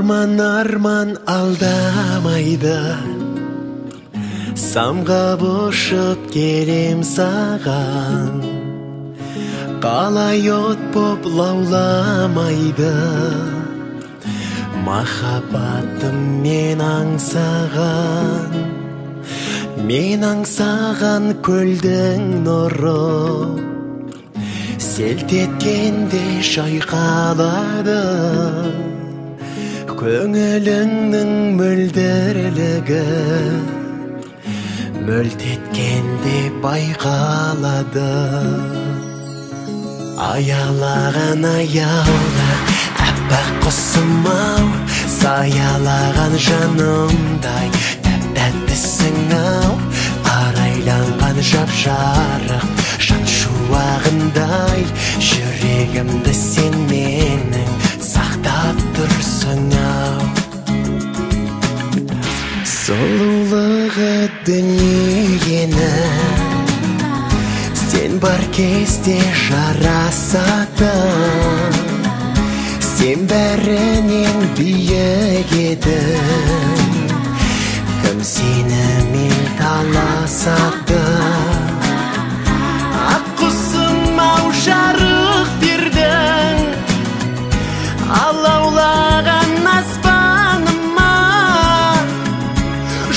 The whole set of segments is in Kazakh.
арман арман алдамайды. Самғап ұшып келем саған. Қалай от боп лауламайды. Махаббатым мен аңсаған. Мен аңсаған көлдің нұры. Селт еткенде шайқалады. Көңіліңнің мөлдірлігі мөлт еткенде байқалады аялаған аяулы аппақ құсым ау саялаған жанымдай тәп тәттісің ау арайланған жап жарық шуағындай жүрегімді сен менің сақтап тұрсың ау. Сұлулығы дүниені сен бар кезде жарасады сен бәрінен биік едің. Кім сенімен таласады? Ақ құсым ау жарық алаулаған аспаныма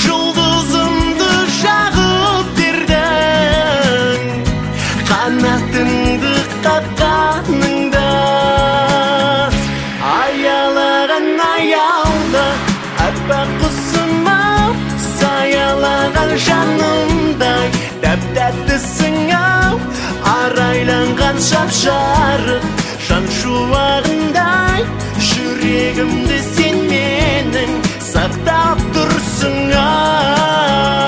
жұлдызымды жағып бердің қанатыңды қаққаныңда аялаған аяулы аппақ құсым ау саялаған жанымдай тәп тәттісің ау арайланған жап жарық жан шуағындай жүрегімді сен менің сақтап тұрсың ау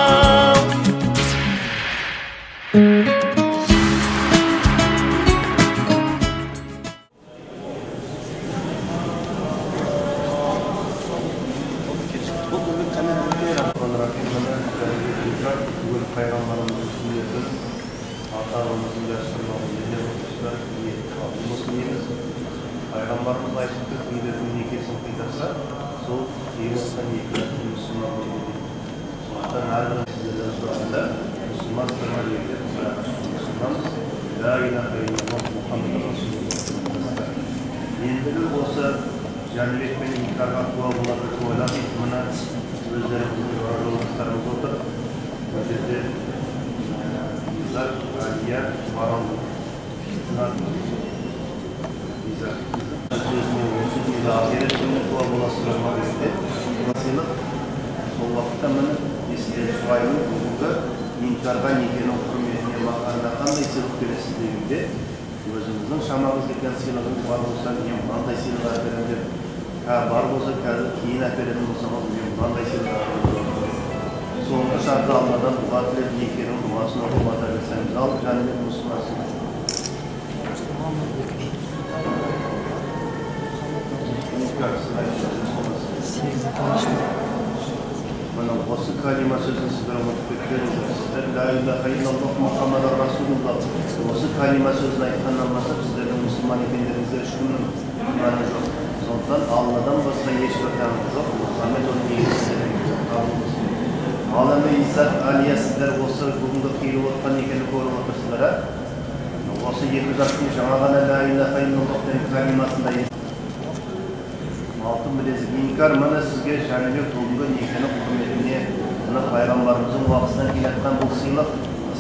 жәнібек икарға куә болады деп ойлап мына өздеріңіздің жолдастарыңыз отыр бұл жерде Изар, Алия, Марал, сол уақытта міне еске сұраймын бүгінгі инкарға некенің құрметіне мақанда қандай сыйлық бересіз дегенде өзіңіздің шамаңыз келген сыйлығыңыз бар болса мен мынандай сыйлық әперемін деп ә, бар болса қазір кейін әперетін болсаңыз мен мынандай сыйлық әперемін соңғы шарты алладан дұға тілеп некенің дұғасын оқып бата берсеңіз ал жәнібек мұсылмансың мына осы калима сөзін сіздер ұмытып кеткен жоқсыздар ля иляха иллаллах мұхаммад расулуллах осы калима сөзін айтқаннан бастап сіздердің басқа ешбір тәңір жоқ мұхаммед оның негізгісі ал енді исат әлия сіздер осы бүгінгі қиылып отқан некені көріп отырсыздар ә осы екі жастың жаңа ғана калимасында алтын білезік инкар міне сізге жәнібек бүгінгі некенің құрметіне мына пайғамбарымыздың келе жатқан бұл сыйлық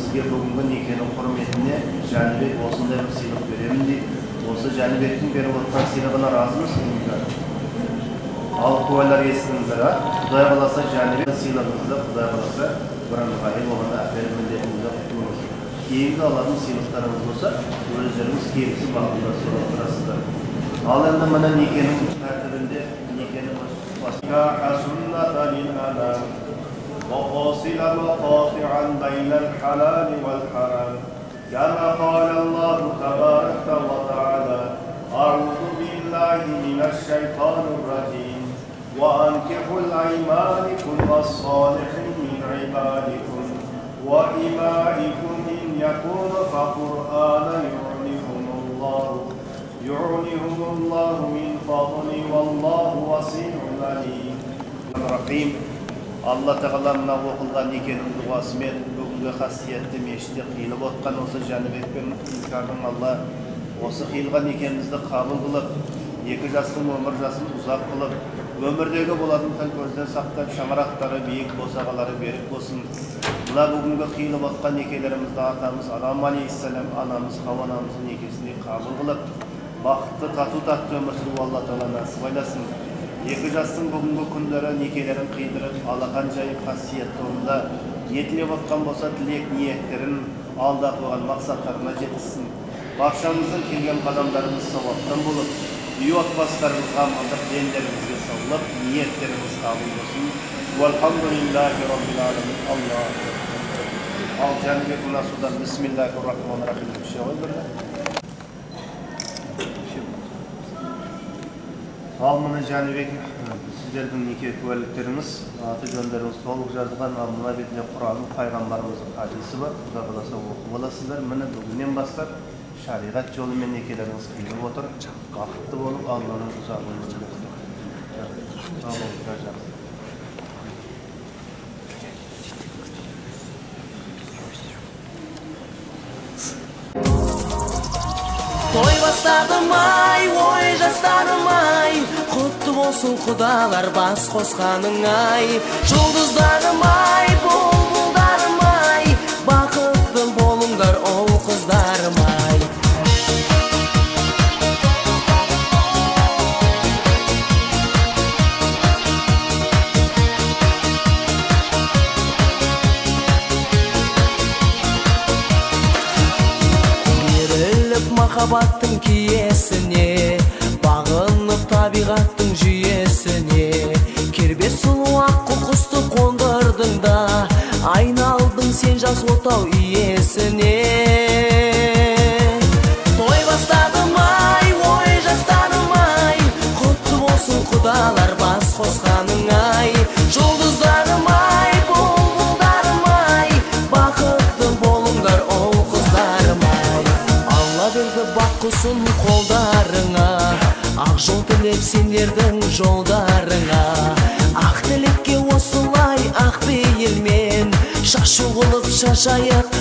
сізге бүгінгі некенің құрметіне жәнібек осындай бір сыйлық беремін дейді осы жәнібектің беріп отқан сыйлығына разымысың инкар ал куәлар естіңіздер а құдай қаласа жәнібек сыйлығыңызды құдай қаласа бірыңғай оған әперіп міндетіңізді құтылыңыз кейінгі алатын сыйлықтарыңыз болса өздеріңіз келісіп бағында сұрап тұрасыздар ал енді мына некенің тәртібінде некенің سنة للأنام وفاصل مقاطعا بين الحلال والحرام كما قال الله تبارك وتعالى أعوذ بالله من الشيطان الرجيم وأنكحوا الأيمانكم الصالحين من عبادكم وإمائكم إن يكون فقرآن يعنهم الله يعنهم الله من فضل والله وسيع عليم. الرحيم. الله تعالى منه وقلنا نكين الدعاء бүгінгі қасиетті мешітте қиылып отқан осы жәнібек пен іңкәрдің алла осы қиылған некемізді қабыл қылып екі жастың өмір жасын ұзақ қылып өмірдегі болатын тіл көзден сақтап шаңырақтары биік босағалары берік болсын мына бүгінгі қиылып отқан некелерімізді атамыз адам алейхисалам анамыз хауа анамыздың некесіне қабыл қылып бақытты тату тәтті өмір сүру алла тағала нәсіп айласын екі жастың бүгінгі күндері некелерін қидырып алақан жайып қасиетті орында ниетлеп отқан болса тілек ниеттерін алда қойған мақсаттарына жеткізсін баршамыздың келген қадамдарымыз сауаптан болып үй отбасыларымызға амандық дендерімізге саулап ниеттеріміз қабыл болсын уалхамдулиллахи роббил аламин аллах ал жәнібек мына судан бисмиллахи рахмани рахим іше ғой бірге ал мына жәнібек сіздердің неке куәліктеріңіз аты жөндеріңіз толық жазылған ал мына бетінде құран пайғамбарымыздың хадисі бар. Құда қаласа оқып аласыздар. Міне бүгіннен бастап шариғат жолымен некелеріңіз қиылып отыр. Бақытты болып алланың ұзақ той бастадым ай ой жастарым ай. Болсын құдалар бас қосқаның ай. Жұлдыздарым ай бұлбұлдарым ай бақытты болыңдар ұл қыздарым ай. Махаббаттың киесіне бағынып табиғаттың айналдың сен жас отау иесіне. Той бастадым ай ой жастарым ай. Құтты болсын құдалар бас қосқаның ай. Жұлдыздарым ай бұлбұлдарым ай. Бақытты болыңдар ұл қыздарым ай. Алла берді бақ құсын қолдарыңа. Ақ жол тілеп сендердің жолдарыңа қылып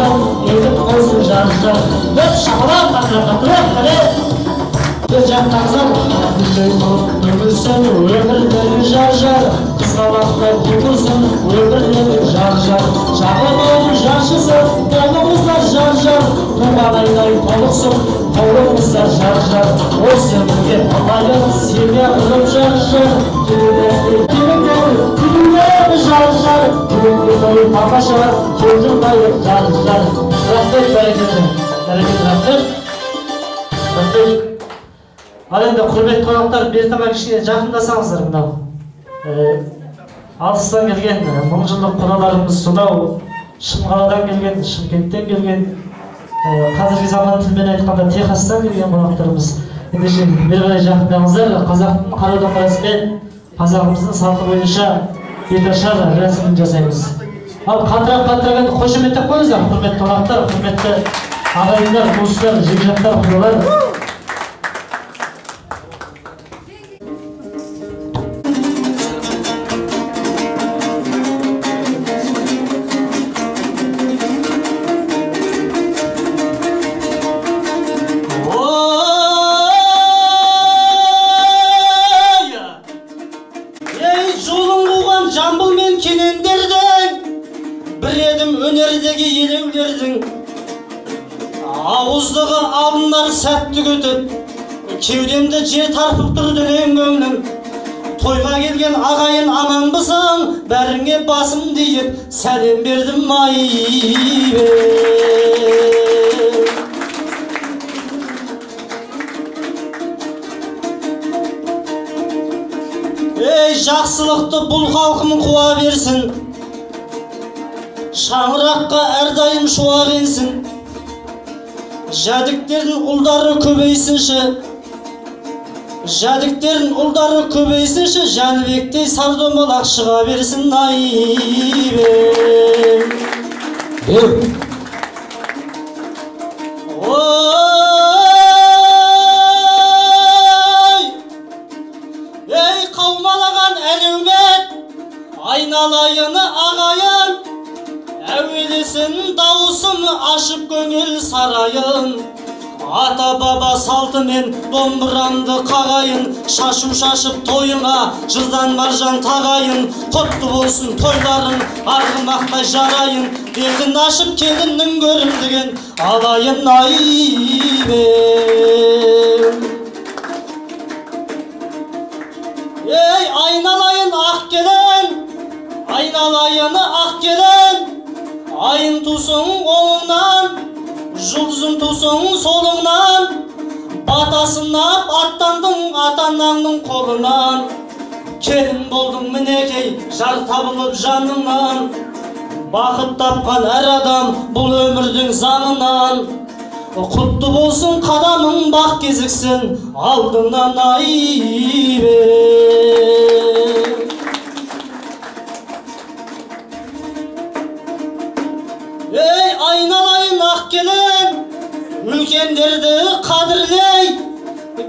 қойсын жар жар бір шапалақ тұрып қане бір жақтағызар өмірсін өмірлері жар жар қызғалақта туылсын өмірлері жар жар жағы болу жаршысы толығыздар жар жар туған айдай толықсын толығыздар жар жар осы сізге ұнайын семья құрып жарышар келіңдер күліңдер жарышар күліңдер той тамаша рахмет бәрекелді бәрекелді рахмет рахмет ал енді құрметті қонақтар бері таман кішкене жақындасаңыздар мынау Э, алыстан келген э, мың жылдық қораларымыз сонау шымқаладан келген шымкенттен келген э, қазіргі заман тілімен айтқанда техастан келген қонақтарымыз ендеше бері қарай жақындаңыздар қазақтың қара домбырасымен қазағымыздың салты бойынша беташар рәсімін жасаймыз. Ал қаттырақ қаттырақ енді қошеметтеп қойыңыздар. Құрметті қонақтар құрметті ағайындар туыстар жекжаттар құралар жәдіктердің ұлдары көбейсінші жәдіктердің ұлдары көбейсінші жәнібектей сардомалақ шыға берсін айбек ой ей қаумалаған әлеумет айналайыны ағайын әуелесін дауысым ашып көңіл сарайын ата баба салтымен домбырамды қағайын шашу шашып тойыңа жылдан маржан тағайын құтты болсын тойларың арғымақтай жарайын. Белін ашып келіннің көрімдігін алайын айбек ей айналайын ақ келін! Айналайыны ақ келін! Айын тусың оңыңнан жұлдызың тусың солыңнан. Бата сынап аттандың ата қолынан. Келін болдың мінекей жар табылып жаныңнан. Бақыт тапқан әр адам бұл өмірдің заңынан құтты болсын қадамың бақ кезіксін алдыңнан айбек келін үлкендерді қадірлей.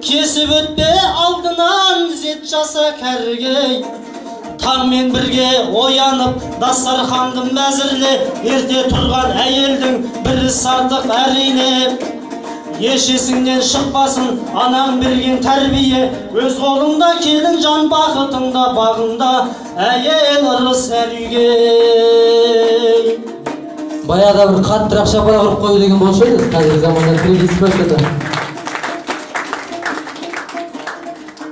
Кесіп өтпе алдынан ізет жаса кәрігей таңмен бірге оянып дастарханды мәзірле ерте тұрған әйелдің бір ісі артық әрине. Еш есіңнен шықпасын анаң берген тәрбие. Өз қолыңда келін жан бақытыңда бағыңда әйел ырыс үйге баяғыда бір қаттырақ шапалақ ұрып қою деген болушы еді қазіргі заманда жатыр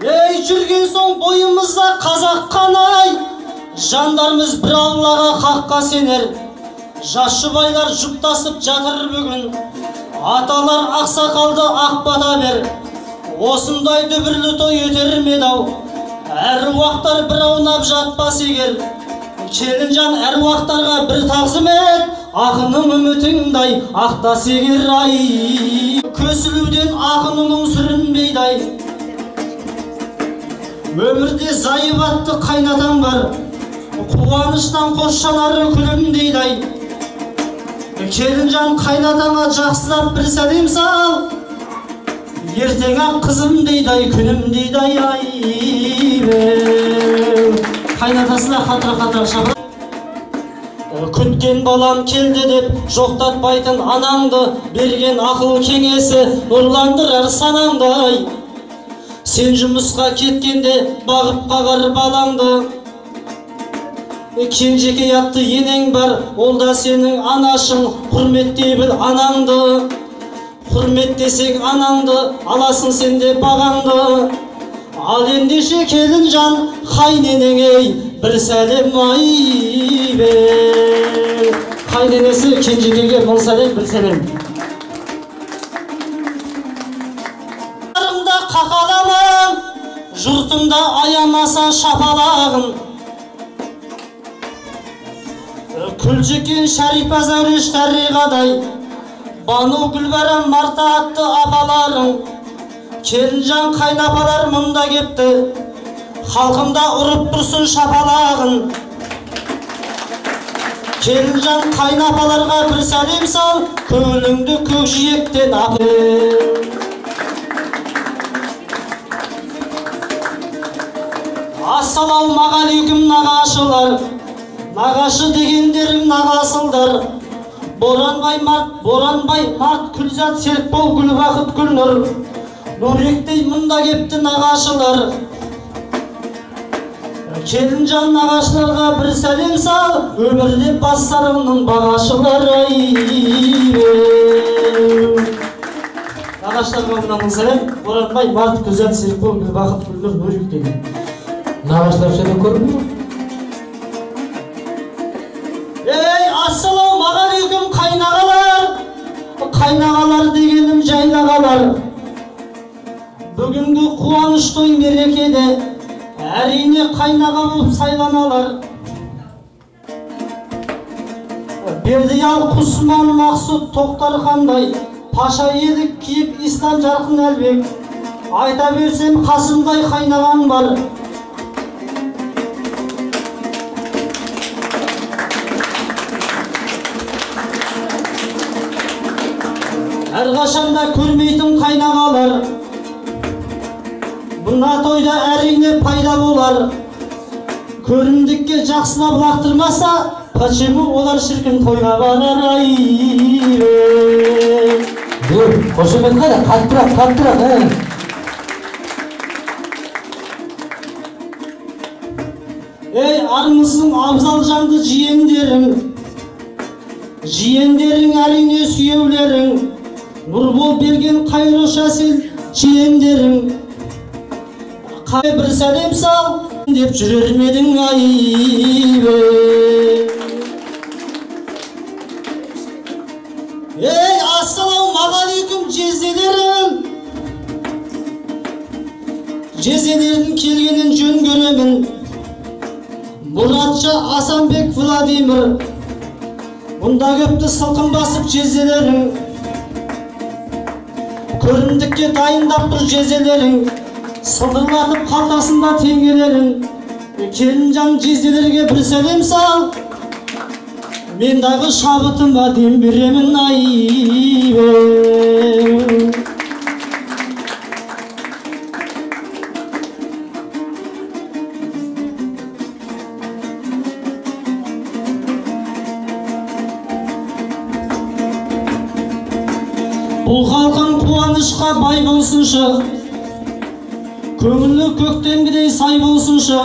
ей жүрген соң бойымызда қазақ қанай жандарымыз бір аллаға хаққа сенер жас жұбайлар жұптасып жатыр бүгін аталар ақсақалды ақ бата бер осындай дүбірлі той өтер ме еді ау әруақтар бір аунап жатпас егер келінжан әруақтарға бір тағзым ет. Ақының үмітіңдай ақтас егер ай көсілуден ақынының сүрінбейді ай өмірде зайыбатты қайнатам бар. Қуаныштан қос жанары күлімдейді ай келінжан қайнатаңа жақсылап бір сәлем сал. Ертең ақ қызым дейді ай күнім дейді ай қайнатасына қатырақ қатырақ шақыр күткен балам келді деп жоқтатпайтын анаңды берген ақыл кеңесі нұрландырар санаңды ай сен жұмысқа кеткенде бағып қағар балаңды кенжекей атты енең бар ол да сенің анашың құрметтей біл анаңды құрметтесең анаңды аласың сен де бағаңды ал ендеше келін жан қайненең ей бір сәлем айбе қайненесі кенжекейге мың сәлем бір сәлем қақаламын жұртымда аямаса шапалағын күлжікен шарипа зәуреш дариғадай бану гүлбарам марта атты апаларың келінжан қайнапалар мұнда кепті. Халқымда ұрып тұрсын шапалағын. Келінжан қайнапаларға бір сәлем сал көңіліңді көкжиектен апыл ассалаумағалейкум нағашылар нағашы дегендерің нағасылдар. Боранбай март боранбай март күлзат серікбол гүлбақыт гүлнұр. Нұректей мұнда кепті нағашылар келінжан нағашыларға бір сәлем сал өмірде бастарыңның бағашылары нағашыларға мына мың сәлем боранбай март күлзат серікбол гүлбақыт гүлнұр нұректей Нағашылар шәден көрдің бе? ей ассалаумағалейкум қайнағалар қайнағалар дегенім жайнағалар бүгінгі қуаныш той мерекеде әрине қайнаға болып сайланалар. Бердиял құсман мақсұт тоқтархандай паша едік киіп ислам жарқын әлбек айта берсем қасымдай қайнаған бар. Әрқашанда көрмейтін қайнағалар мына тойда әрине пайда болар көрімдікке жақсылап лақтырмаса почему олар шіркін тойға барар ай қошемет қайда? Қаттырақ, қаттырақ, ә? ей армысың абзал жанды жиендерің жиендерің әрине сүйеулерің нұрбол берген қайроша сен жиендерің қай бір сәлем сал деп жүрер ме едің айбе ей ассалаумағалейкум жезделерім. Жезделердің келгенін жөн көремін. Мұратша асанбек владимир. Мұнда көпті сылқым басып жезделерің көрімдікке дайындап тұр жезделерің сылдырлатып қалтасында теңгелерің келінжан жезделерге бір сәлем сал мен дағы шабытыма дем беремін ай бұл халқың қуанышқа бай болсыншы көңілі көктемгідей сай болсыншы.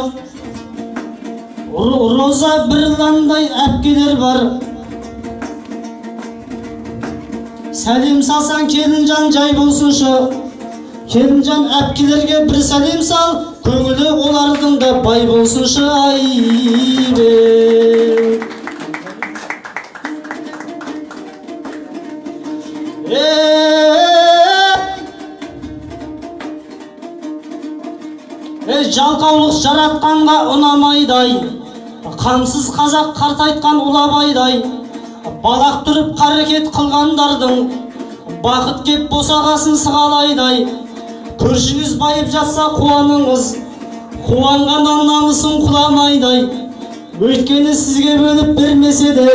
Ро- роза бір ландай әпкелер бар. Сәлем салсаң келінжан жай болсыншы. Келінжан әпкелерге бір сәлем сал көңілі олардың да бай болсыншы ай жалқаулық жаратқанға ұнамайдай. Қамсыз қазақ қартайтқан ұлабайдай балақ тұрып қарекет қылғандардың бақыт кеп босағасын сығалайдай. Көршіңіз байып жатса қуаныңыз қуанғаннан намысын құламайдай. Өйткені сізге бөліп бермесе де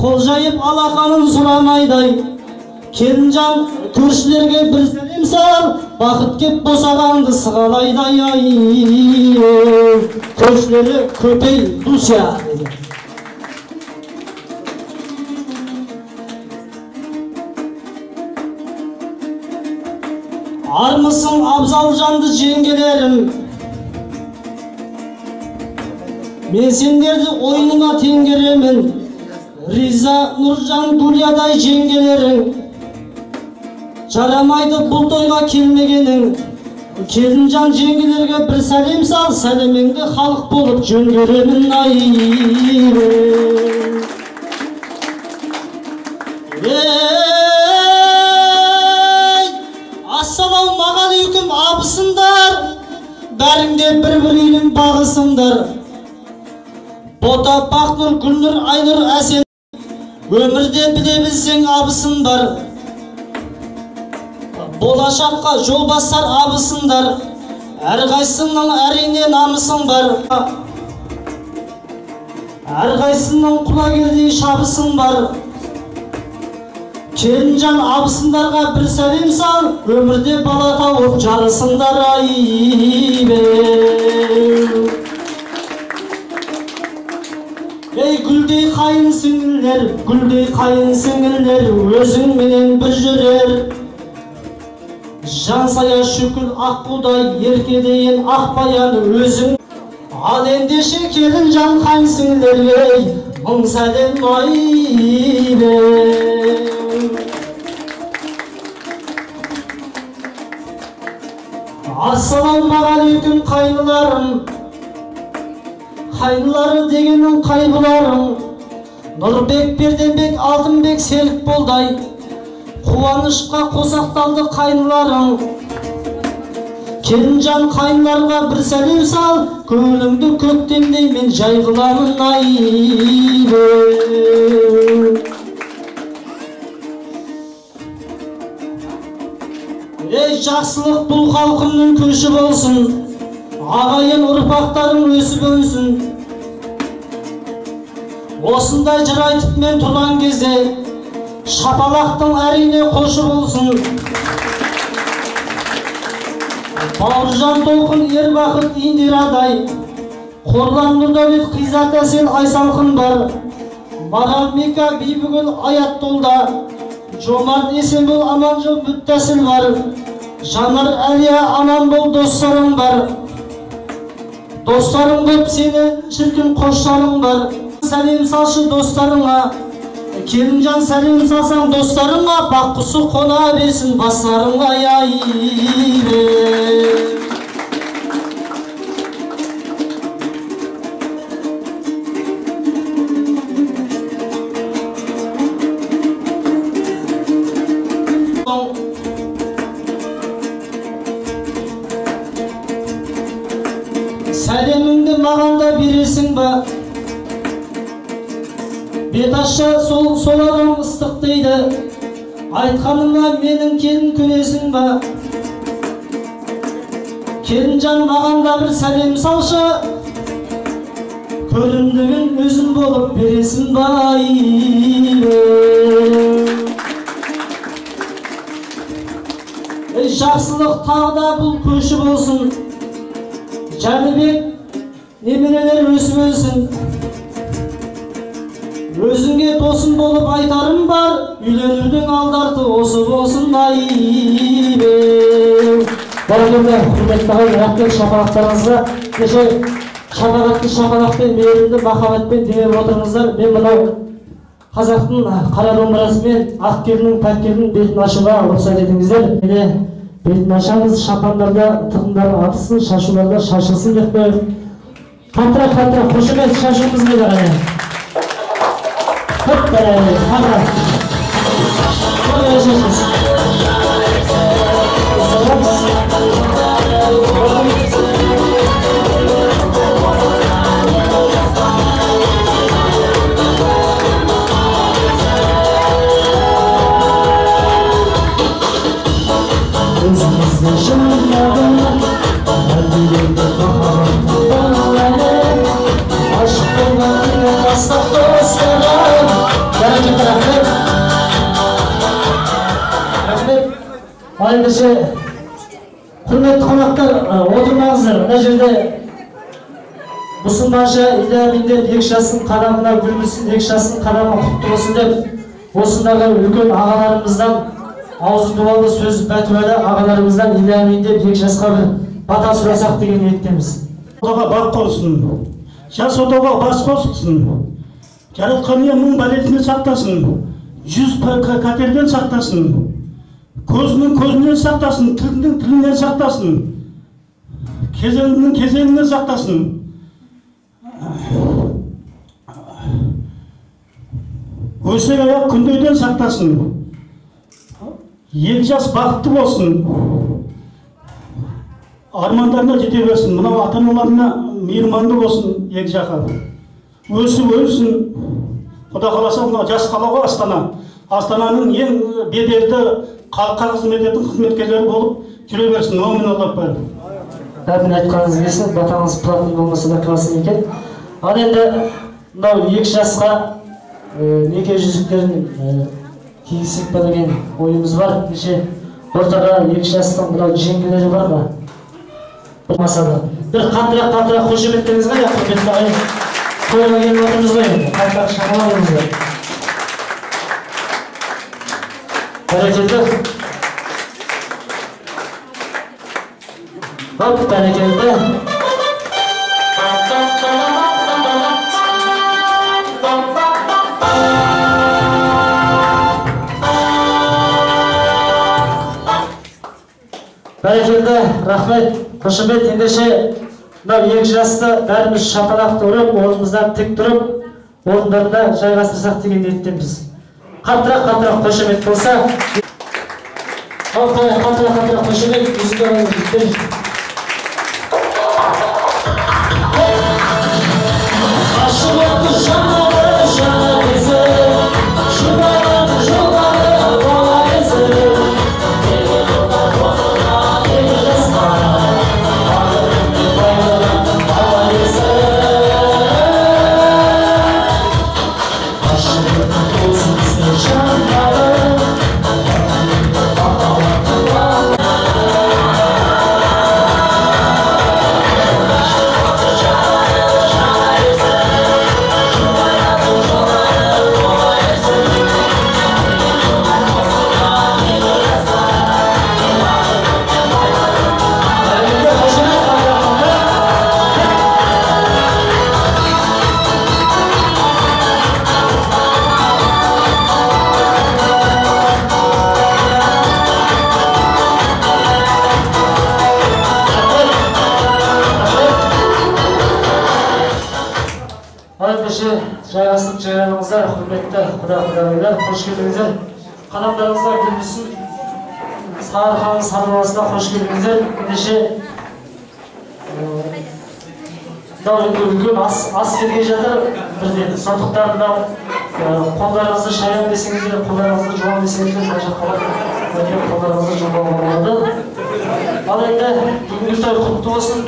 қол жайып алақанын сұрамайдай. Келінжан көршілерге бір сәлем сал. Бақыт кеп босағаңды сығалайдай ай көршілері көпей дуся dedi армысың абзал жанды жеңгелерім. Мен сендерді ойыныңа теңгеремін. Риза нұржан гүлиядай жеңгелерің. Жарамайды бұл тойға келмегенің. Келінжан жеңгелерге бір сәлем сал сәлеміңді халық болып жөндеремін ай. Ей ассалаумағалейкум абысындар. Бәрің де бір бір үйдің бағысыңдар. Бота бақнұр гүлнұр айнұр әсен. Өмірде біле білсең абысың бар болашаққа жол басар абысыңдар әрқайсыңның әрине намысың бар. Әрқайсының құлагердей шабысың бар. Келінжан абысындарға бір сәлем сал өмірде бала тауып жарысыңдар ай ей гүлдей қайын сіңілдер гүлдей қайын сіңілдер өзіңменен бір жүрер. Жансая шүкір аққудай еркедейін ақбаян өзің. Ал ендеше келінжан қайын сіңілдерге мың сәлем ай ассалаумағалейкум қайныларым қайнылары дегенің қайбыларың нұрбек берденбек алтынбек серік болдай. Қуанышқа қосақталды қайныларың. Келінжан қайныларға бір сәлем сал көңіліңді көктемдей мен жай қыламын ей жақсылық бұл халқымның көші болсын ағайын ұрпақтарың өсіп өнсін. Осындай жыр айтып мен тұрған кезде шапалақтың әрине қошы болсын. Бауыржан толқын ербақыт индирадай. Қорлан нұрдәулет қизат әсел айсалқын бар. Марал мика бибігүл аят-толда жомарт есенбол аманжол мүттәсіл бар. Жанар әлия аман бол достарың бар. Достарың көп сені шіркін қоштарың бар. Сәлем салшы достарыңа. Келінжан сәлем салсаң достарыңа бақ құсы қона берсін бастарыңа ай сәлеміңді маған да бересің ба беташша сол сол адам ыстық дейді. Айтқаныма менің келін көнесің ба? Келінжан маған да бір сәлем салшы. Көрімдігін өзің болып бересің ба ей жақсылық тағы да бұл көші болсын. Жәнібек немерелер өсіп өсін өзіңе досым болып айтарым бар. Үйленудің алдарты осы болсын ай бәрекелді құрметті ағайын рахмет шапалақтарыңызға. Кеше шапағатты шапалақпен мейірімді махаббатпен демеп отырыңыздар. Мен мынау қазақтың қара домбырасы мен ақ келіннің пәк келіннің бетін ашуға рұқсат етіңіздер. Міне бетін ашамыз шапандарда тықымдар атылсын шашуларда шашылсын деп қояйық. Қаттырақ қаттырақ қошемет шашуымыз келе ғана көп бәрекелді қаттырақ Ой, шашыңыз. өзімізді шыңдадың әлдилерді махаббаттың ал ендеше құрметті қонақтар отырмаңыздар мына жерде мұсылманша иләминдер екі жастың қадамына гүл екі жастың қадамы құтты болсын деп осындағы үлкен ағаларымыздан аузы дуалы сөз бәтуәлі ағаларымыздан иләмин деп екі жасқа бір бата сұрасақ деген ниеттеміз отауға бақ қонсын жас отауға бас қосылсын жаратқан ие мың бәлесінен сақтасын жүз қатерден сақтасын көзінің көзінен сақтасын тілінің тілінен сақтасын. Кезеңінің кезеңінен сақтасын. Өсек аяқ күндерден сақтасын. Екі жас бақытты болсын. Армандарына жете берсін. Мынау ата аналарына мейірманды болсын екі жаққа өсіп өссін құда қаласа мынау жас қала ғой астана. Астананың ең беделді халыққа қызмет ететін қызметкерлері болып жүре берсін аумин аллах бәрін айтқаныңыз келсін батаңыз платный болмаса да классный екен. Ал енді мынау екі жасқа ә, неке жүзіктерін ә, кигізсек па деген ойымыз бар. Кеше ортаға екі жастың мынау жеңгелері бар ма? Болмаса да. Бір қаттырақ қаттырақ қошеметтеріңіз қайда құрметті ағайын тойға келіп отырмыз ғой енді. Қаттырақ шақырмаңыздар бәрекелді Hop bərəkəldə. Бәрекелді, рахмет, қошемет, ендеше мынау екі жасты бәріміз шапалақты ұрып, орнымыздан тік тұрып, орындарына жайғастырсақ деген ниеттеміз. Қаттырақ, қаттырақ қошемет болса, Қалтырақ, қалтырақ, қалтырақ қошемет, құда құдағайлар қош келдіңіздер қадамдарыңыздар гүл түсін сарыхан сарбаласына қош келдіңіздер ендеше мынау енді үлкен ас ас келгелі жатыр бірден сондықтан мынау қолдарыңызды шаян десеңіздер қолдарыңызды жуам десеңіздер мына жаққа барып қолдарыңызды жуауға болады ал енді бүгінгі той құтты болсын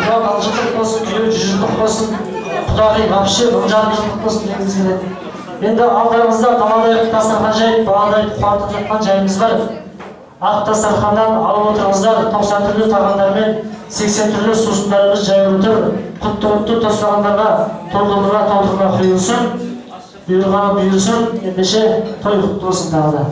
құда алжырлық болсын күйеу жүз жылдық болсын құдағи вообще мың жарым жылдық болсын дегіміз келеді енді алдарыңызда даладай дастархан жайып баладай қуантып жатқан жайымыз бар ақ дастарханнан алып отырыңыздар тоқсан түрлі тағамдармен сексен түрлі сусындарымыз жайылып тұр құтты құтты тостағандарға толтырма толтырма құйылсын бұйырғаны бұйырсын ендеше той құтты болсын тағы да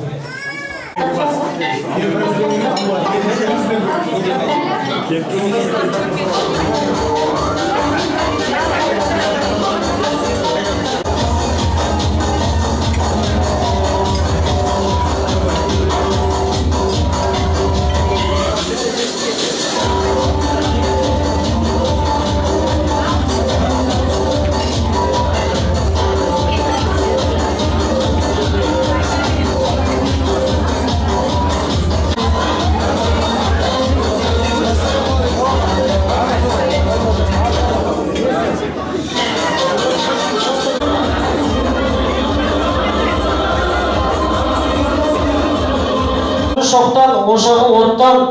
шоқтан ошағы оттан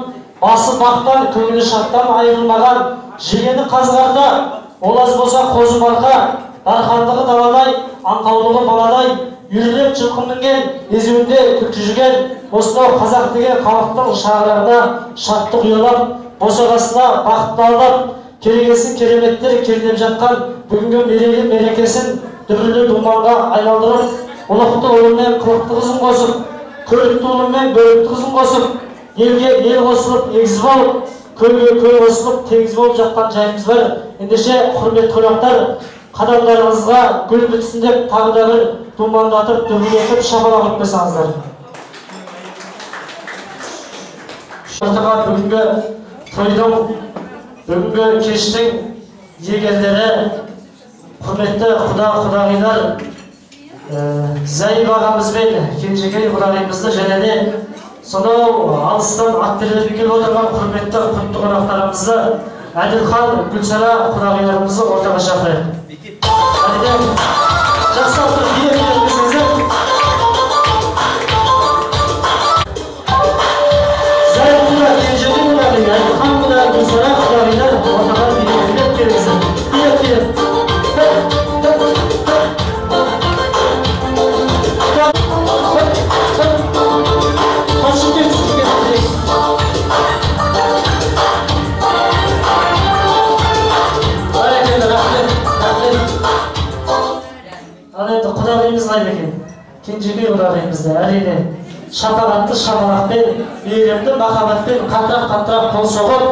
басы бақтан көңілі шаттан айырылмаған жегені қазғарда олаз болса қозы марқа дархандығы даладай аңқаулығы баладай үйірлеп жылқы мінген езуінде күлкі жүрген осынау қазақ деген халықтың шағырағына шаттық ұялап босағасына бақытты алып керегесін кереметтер кернеп жатқан бүгінгі мерейлі мерекесін дүбірлі думанға айналдырып ұлықты ұлымен қылықты қызын қосып көрікті ұлымен бөрікті қызын қосып елге ел қосылып егіз болып көлге көл қосылып теңіз болып жатқан жайымыз бар. Ендеше құрметті қонақтар қадамдарыңызға гүл бітсін деп тағы да бір думандатып дүбірлетіп шапалақ ұрып қойсаңыздар ортаға бүгінгі тойдың бүгінгі кештің иегерлері құрметті құда құдағилар зайып ағамыз бен кенжекей құдағимызды және де сонау алыстан ат келіп отырған құрметті құтты қонақтарымызды әділхан гүлсара құдағиларымызды ортаға шақырайық жақсы зайып құда кенжекей құдағи әділхан құда қайда екен. Кенжекей құдағиымызды әрине. Шапағатты шапалақпен мейірімді махаббатпен қаттырақ қаттырақ қол соғып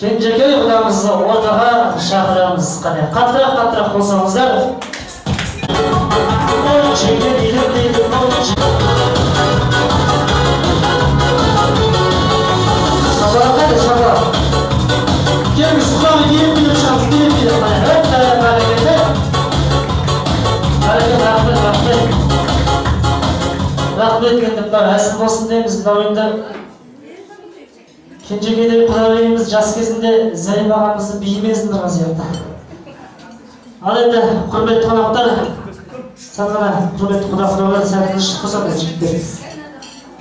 кенжекей құдамызды ортаға шақырамыз. Қане қаттырақ қаттырақ қол соғыңыздар. Жеңген елім дейді шапалақ қайда шапалақ? Келіңіз құдағи рахмет енді мына әсіл болсын дейміз мынау енді кенжекейдей құдағиымыз жас кезінде зәйім ағамызды биімен сындырған сияқты ал енді құрметті қонақтар сәл ғана құрметті құда құдағилар сәл тыныш қосады жігіттер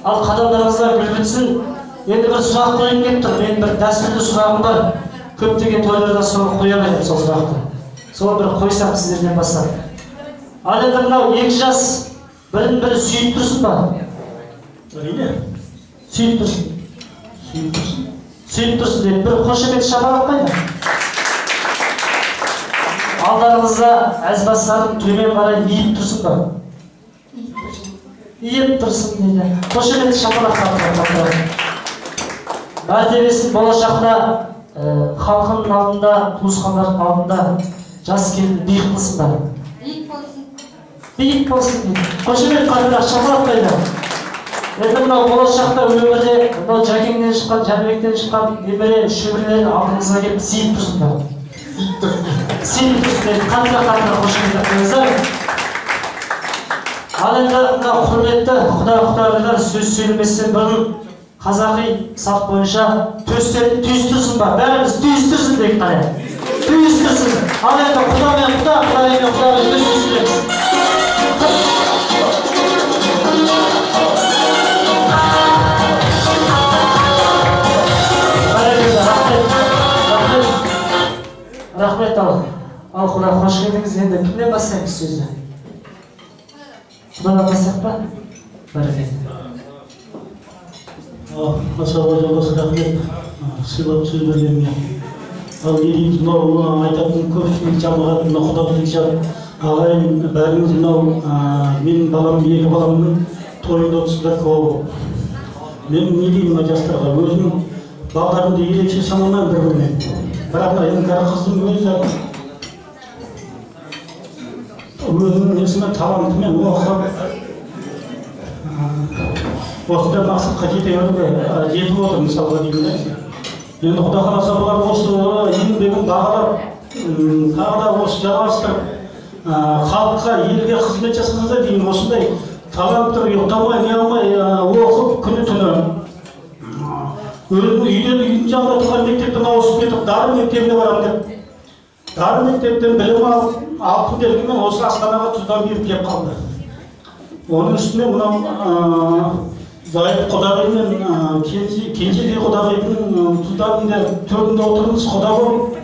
ал қадамдарыңызға гүл бітсін енді бір сұрақ қойғым келіп тұр менің бір дәстүрлі сұрағым бар көптеген тойларда соны қоя беремін сол сұрақты соны бір қойсақ сіздерден бастап ал енді мынау екі жас бірін бірі сүйіп тұрсын ба әрине сүйіп тұрсын сүйіп тұрсын сүйіп тұрсын деп бір қошемет шапалақ қайда алдарыңызда әзбастарын төмен қарай иіп тұрсын ба иіп тұрсын дейді қошемет шапалақ қақтырып мәртебесін болашақта халқының алдында туысқандардың алдында жас келін биік ба биік болсын дейді қошемет қаттырақ шапалақ қайда енді мынау болашақта өмірде мынау жәкеңнен шыққан жәнібектен шыққан немере шөберелер алдыңызға келіп ба сыйып тұрсын деп қаттырақ қаттырақ қошемет қойыңыздар ал енді мына құрметті құда құдағилар сөз сөйлеместен бұрын қазақи салт бойынша төстер түйістірсін ба бәріміз түйістірсін дейік қане түйістірсін ал енді құда мен құда құдағи мен құдағи сөз түйістіреміз рахмет ал ал құда қош келдіңіз енді. Кімнен бастаймыз сөзді? Құдадан бастайық па? Рахмет. Сыйлап сөз бергеніңе ал не дейміз мынау мына айтатын көпшілік жамағат мына құда білгіш ағайын бәріңіз мынау менің балам екі баламның тойында отырсыздар куә болып мен не деймін мына жастарға? Өзім балдарымды ерекше санамаймын бір біріне бірақ мына іңкәр қыздың өзі өзінің несімен талантымен оқып осындай мақсатқа жете жетіп отыр мысалға деймін енді құда қаласа бұлар осы еңбегін бағалап тағы да осы жалғастырып халыққа елге қызмет жасағанға дейін осындай талантты ұйықтамай не алмай ә, оқып күні түні үйден үйдің жанында тұрған мектептен ауысып кетіп дарын мектебіне барамын деп дарын мектептен білім алып алтын белгімен осы астанаға тұздан беріп келіп қалды оның үстіне мынау зайып құдағи мен кенже кенжекей құдағидың тұздарында төрінде отырмыз құда болып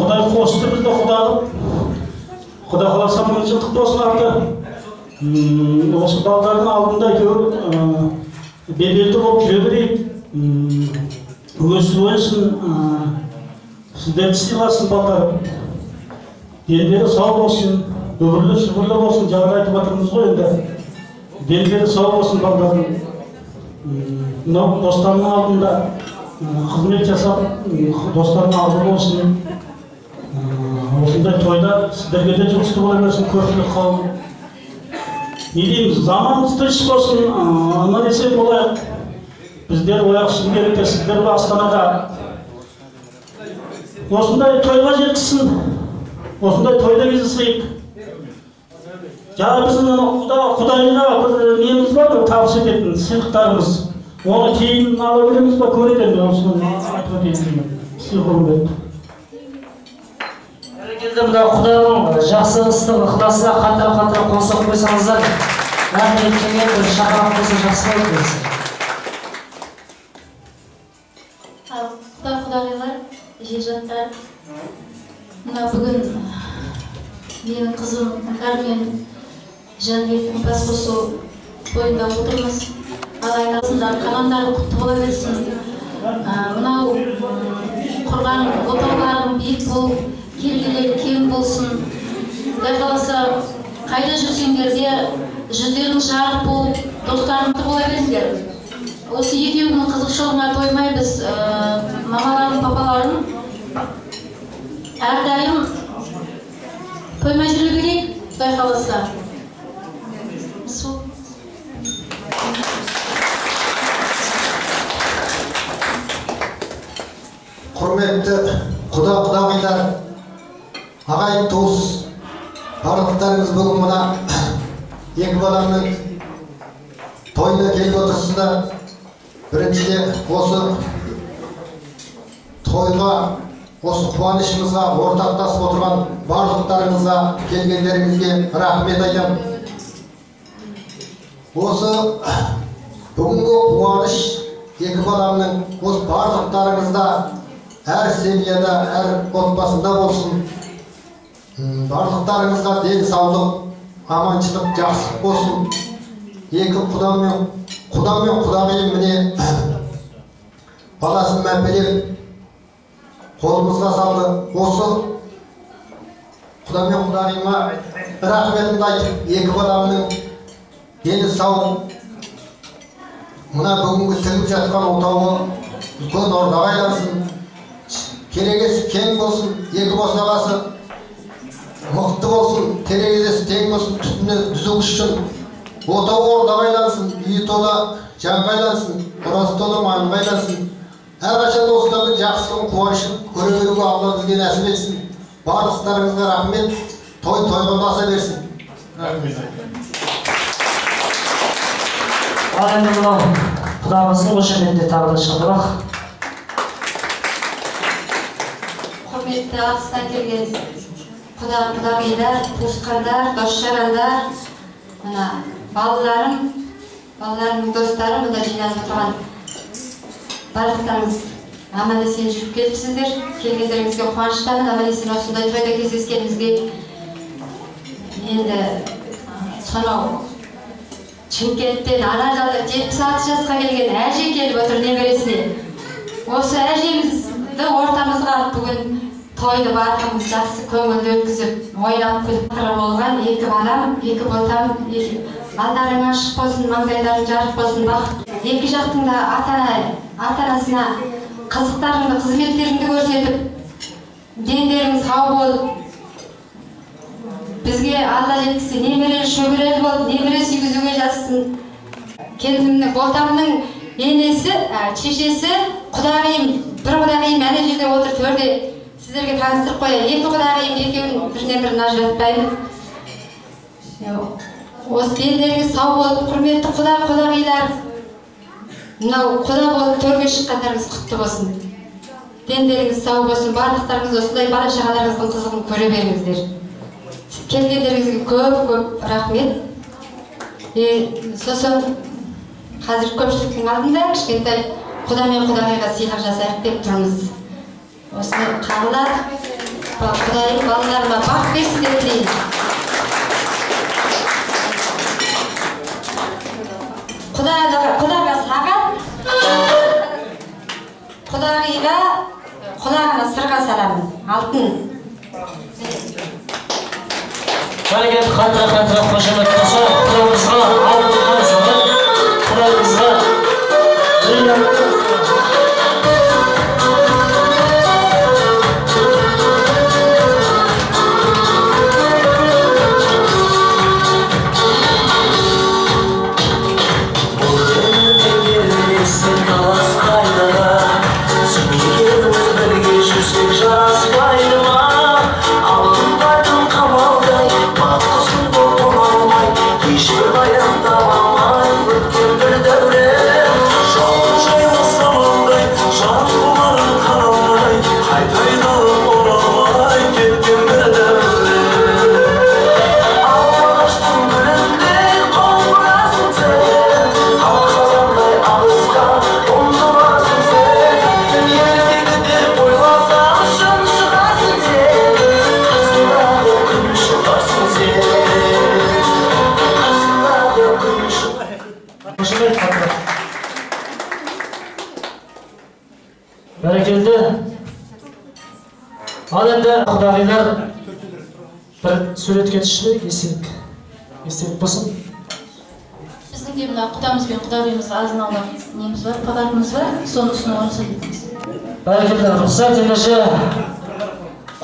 құдай қосты бізді құда қылып құда қаласа мың жылдық болсын аты м, осы балдардың алдында әйтеуір беделді болып жүре берейік өсіп өнсін сіздерді сыйласын балдар дендері сау болсын өмірлі шүбірлі болсын жаңа айтып жатырмыз ғой енді. Дендері сау болсын балдардың мынау достарының алдында қызмет жасап м, достарының алды болсын. Осындай тойда сіздерге де жұғысты бола берсін көпшілік қауым. Не дейміз заманымыз тыныш болсын аман есен болайық. Біздер ояқ шымкентте сіздер астанада? Осындай тойға жеткізсін. Осындай тойда кездесейік жаңа біздің құда құдайға бір неміз бар ғой табыс ететін сыйлықтарымыз. Оны кейін ала береміз ба көреді енді осыны айтып өтейін беріп бәрекелді мына құдайдың жақсы ыстық ықыласына қатар қатар қол соғып қойсаңыздар рахмет деген бір шапалақ болса жақсы болады жекжаттар мына бүгін менің қызым іңкәрмен жәнібектің бас қосу тойында отырмыз. Алайдасындар қаламдарың құтты бола берсін. Мынау құрған отауларың биік болып келгілер кең болсын. Құдай қаласа қайда жүрсеңдер де жүздерің жарық болып достарыңды бола беріңдер. Осы екеуінің қызықшылығына тоймай біз мамаларын папаларын әрдайым тоймай жүре берейік құдай қаласа құрметті құда құдағилар ағайын туыс барлықтарыңыз бүгін мына екі баламның тойына келіп отырсыздар біріншіден осы тойға осы қуанышымызға ортақтасып отырған барлықтарыңызға келгендеріңізге рахмет айтамын осы бүгінгі қуаныш екі баламның осы барлықтарыңызда әр семьяда әр отбасында болсын. Барлықтарыңызға денсаулық аманшылық жақсылық болсын. Екі құда мен құда мен құдағиым міне баласын мәпелеп қолымызға салды осы құда мен құдағиыма рахметімді айтып екі баламның дені сау мына бүгінгі тігіп жатқан отауы үлкен ордаға айлансын керегесі кең болсын екі босағасы мықты болсын. Терезесі тең болсын түтіні түзу үшін отауы ордаға айлансын үйі тола жанға айлансын ұрасы тола маңға айлансын әрқашан осылардың жақсылығын қуанышын көре беруге алла бізге нәсіп етсін. Барлықтарыңызға рахмет. Той тойға баса берсін. Ал енді мынау құдамыздың қошеметіне тағы да құрметті алыстан келген құда құдағилар туысқандар дос жарандар мына балаларым балаларымның достары мына жиналып отырған барлықтарыңыз аман есен жүріп келіпсіздер. Келгендеріңізге қуаныштамын аман есен осындай тойда кездескенімізге енді сонау шымкенттен ана жақта жетпіс алты жасқа келген әже келіп отыр немересіне. Осы әжемізді ортамызға алып бүгін тойды барлығымыз жақсы көңілді өткізіп ойнап күліп болған екі балам екі ботам екі алдарың ашық болсын маңдайларың жарық болсын. Бақыт екі жақтың да ата ата анасына қызықтарыңды қызметтеріңді көрсетіп дендерің сау болып бізге алла жеткізсе немерелі шөберелі болып немере сүйгізуге жазсын келінімнің ботамның енесі ә, шешесі құдағиым бір құдағиым ана жерде отыр төрде. Сіздерге таныстырып қояйын. Екі құдағиым екеуін бірінен бірін ажыратпаймын осы дендеріңіз сау болып құрметті құда құдағилар. Мынау құда болып төрге шыққандарыңыз құтты болсын. Дендеріңіз сау болсын барлықтарыңыз осындай бала шағаларыңыздың қызығын көре беріңіздер. Келгендеріңізге көп көп рахмет. Сосын қазір көпшіліктің алдында кішкентай құда мен құдағиға сыйлық жасайық деп тұрмыз. Осыны қабылдап ба- құдайым балаларыма бақ берсін деп тілеймін. Құдаға құдағиға құлағына сырға саламын алтын. Бәрекелді қатыра қатыра қошемет болса түсірейік естелік естелік болсын. Біздің де мына құдамыз бен құдағиымызға азын аулақ неміз бар подаркымыз бар. Соны ұсынуға рұқсат етіңіз. Бәрекелді рұқсат ендеше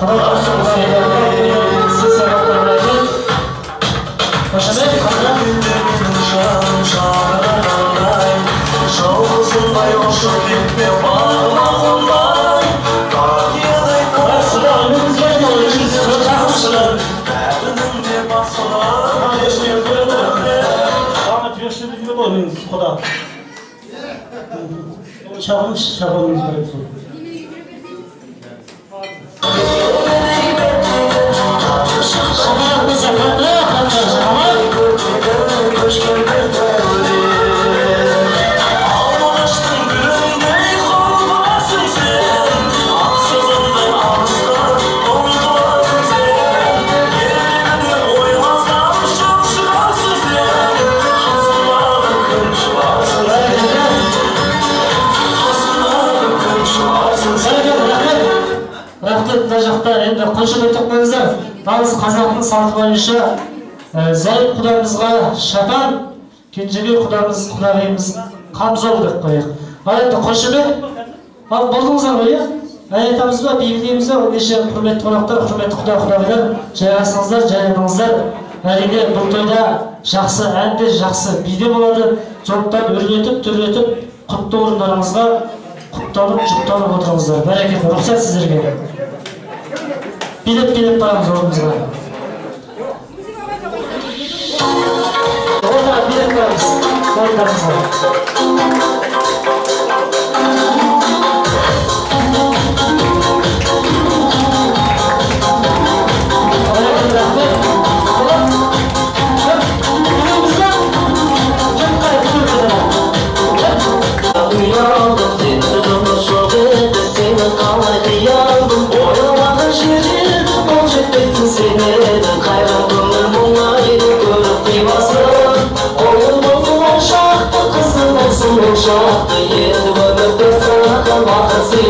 құдай болсын құдағиларға сый сапарларға жалғызындай ұшып кетпе çavuş çabamız böyle қошемет тоқтаңыздар нағыз қазақтың салты бойынша зайып құдамызға шапан кенжегей құдамыз құдағиымыз қамзол деп қояйық. Ал енді қошемет ал болдыңыздар ғой иә? Ән айтамыз ба би билейміз ба ендеше құрметті қонақтар құрметті құда құдағилар жайғасыңыздар жайланыңыздар әрине бұл тойда жақсы ән де жақсы би де болады. Сондықтан өрлетіп түрлетіп құтты орындарыңызға құпталып жұпталып отырыңыздар. Бәрекелді рұқсат сіздерге. Билеп билеп барамыз орнымызға ортаға билеп барамыз орындарыңызға Бәрекелді,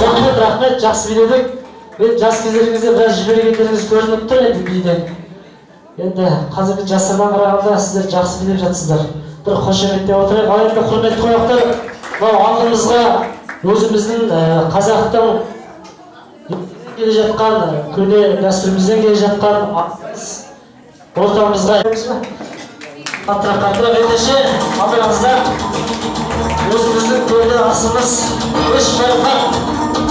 рахмет рахмет жақсы биледік мен жас кездеріңізде біраз жібергендеріңіз көрініп тұр енді биден енді қазіргі жастардан қарағанда сіздер жақсы билеп жатсыздар бір қошеметтеп отырайық ал енді құрметті қонақтар мынау алдымызға өзіміздің қазақтың келе жатқан көне дәстүрімізден келе жатқан ортамызға қаттырақ қаттырақ ендеше алдыңызда өзіміздің көне асымыз үш байқап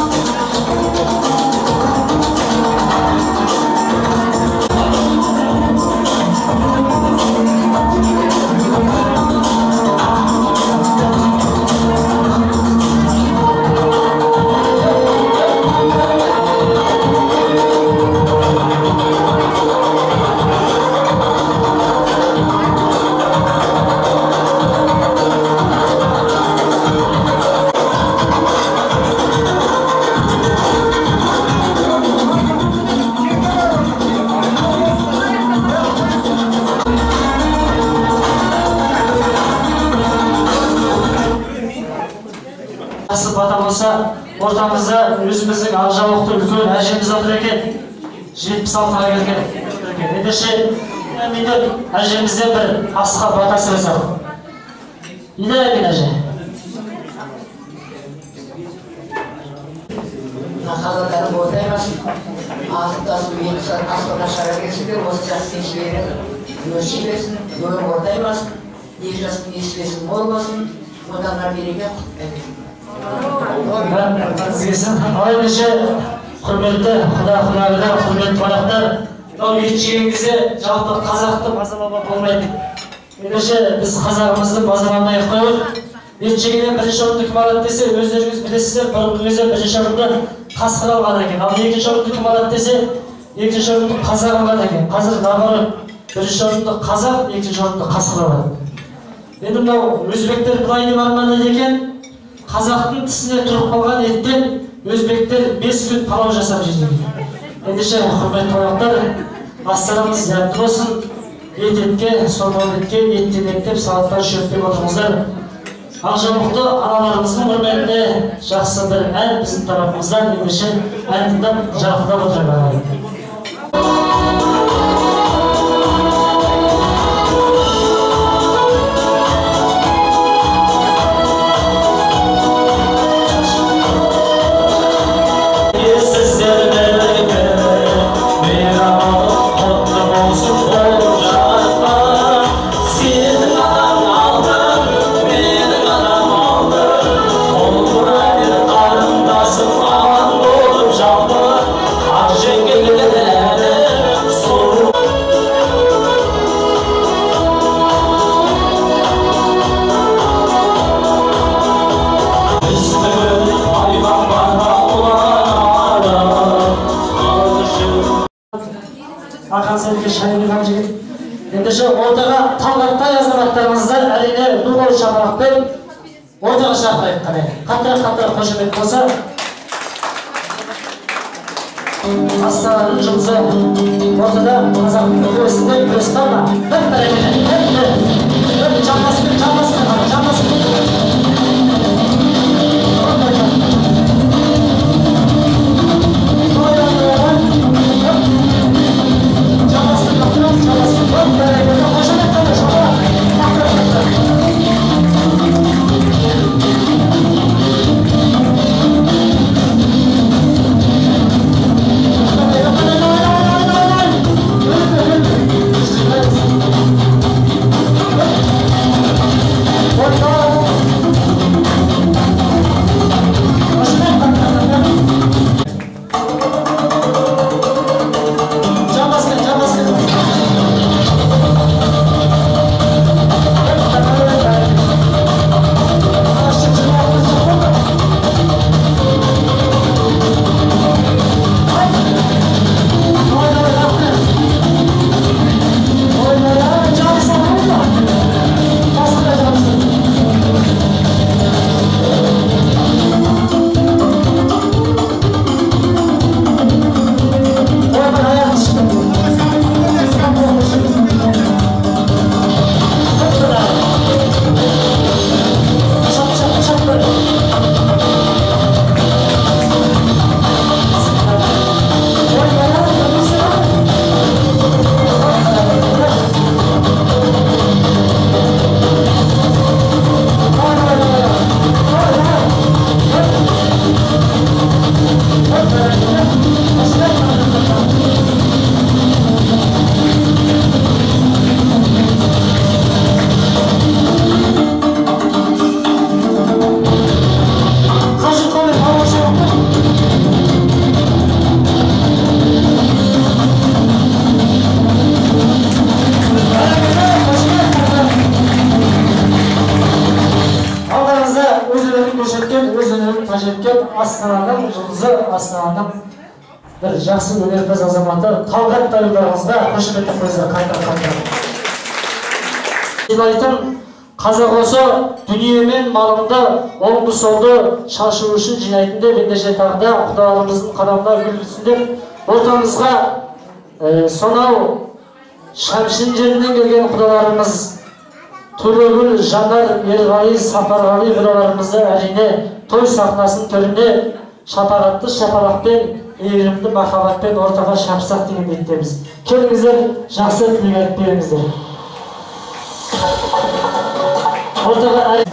өзіміздің ақжаулықты үлкен әжеміз отыр екен жетпіс алтыға келген ендеше үйленіп әжемізден бір асқа бата сұрасақ үйленбейін әже қазақтарым ортаймасын асып тасып екі сағат аспанға шыға келсіңдер осы сияқты еншілерің өрши берсін өмір ортаймасын екі жастың естілесін мол болсын отанға береке ендеше құрметті құда құдағилар құрметті қонақтар мынау ет жеген кезде жалпы қазақты мазалауға болмайды ендеше біз қазағымызды базаламай ақ қояйық ет жегеннен бірінші орынды кім алады десе өздеріңіз білесіздер бұрынғы кезде бірінші орынды қасқыр алған екен ал екінші орынды кім алады десе екінші орынды қазақ алған екен қазір наоборот бірінші орынды қазақ екінші орынды қасқыр алады енді мынау өзбектер былай деп армандайды екен қазақтың тісіне тұрып қалған еттен өзбектер бес күн палау жасап екен ендеше құрметті қонақтар астарыңыз дәмді болсын ет етке сормол етке еттен еттеп салаттан шөптеп отырыңыздар ақжамықты аналарымыздың құрметіне жақсы бір ән біздің тарапымыздан ендеше ән тыңдап жарқылдап отырайық ендеше ортаға талғаттай азаматтарымызды әрине ду қол шапалақпен ортаға шақырайық қане. Қаттырақ қаттырақ қошемет болса. Астананың жұлдызы ортада қазақтың күресінде күрес ма? Бір қошеметтеп қойыңыздар қайта қайта. Жинайтын қазақ осы дүние мен малыңды оңды солды шашу үшін жинайтын деп ендеше тағы да құдаларымыздың қадамына үлгісін деп ортамызға сонау шәмшін жерінен келген құдаларымыз төлегүл жанар ерғали сапарғали құдаларымызды әрине той сахнасының төрінде шапағатты шапалақпен мейірімді махаббатпен ортаға шапсақ деген ниеттеміз келіңіздер жақсы тілек айтып беріңіздер ортаға әр-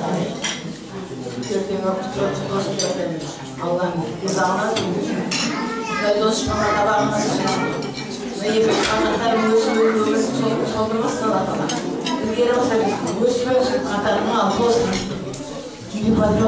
Allah'ın rızağına Ve dost bana tabağına Ve yemek kanatlarım ölsün ölsün soldurmasın Allah'ına Bir yere olsa biz ölsün ölsün katarını al olsun Bir padma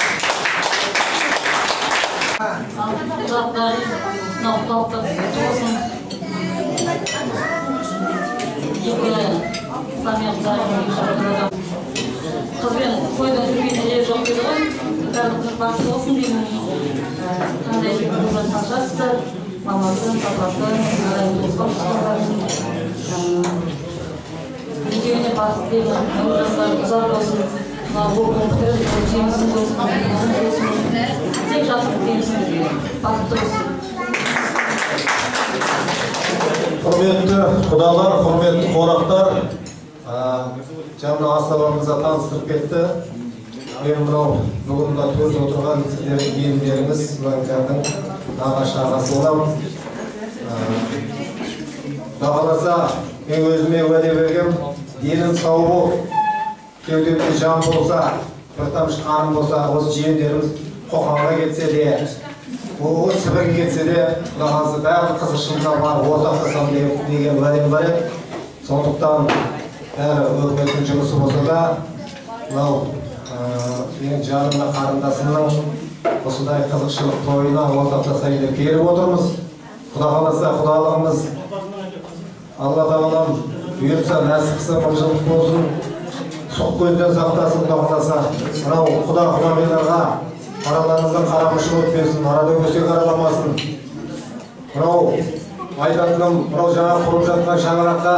құжаттар мынау құдалықтар болсын екі қызбен тойда жүргенде де жоқ деді ғой барлығыңыз бақытты болсын деймін қандай мамасы папасы екеуіне бақыт тілеймін ұзақ құрметті құдалар құрметті қонақтар жаңа астанамызға таныстырып кетті. Мен мынау бүгін мына төрде отырған сіздердің келіндеріңіз мынандардың нағашы ағасы боламын. Құда қаласа мен өзіме уәде бергем денім сау болып кеудемде жан болса бір тамшы болса осы жиендеріміз қоқанға кетсе де ол сібірге кетсе де құда қаласа бәрі қызықшылыққа барып ортақтасамын деген уәдем бар еді сондықтан әр үкіметтің жұмысы болса да мынау менің жанымда қарындасымның осындай қызықшылық тойына ортақтасайын деп келіп отырмыз құда қаласа құдалығымыз алла тағалам бұйыртса нәсіп қылса мыңжылдық болсын сұқ көзден сақтасын құда қаласа мынау құда құдағиларға араларыңызда қарамышық өтпесін арада өсек араламасын мынау айтатыным мынау жаңа құрып жатқан шаңыраққа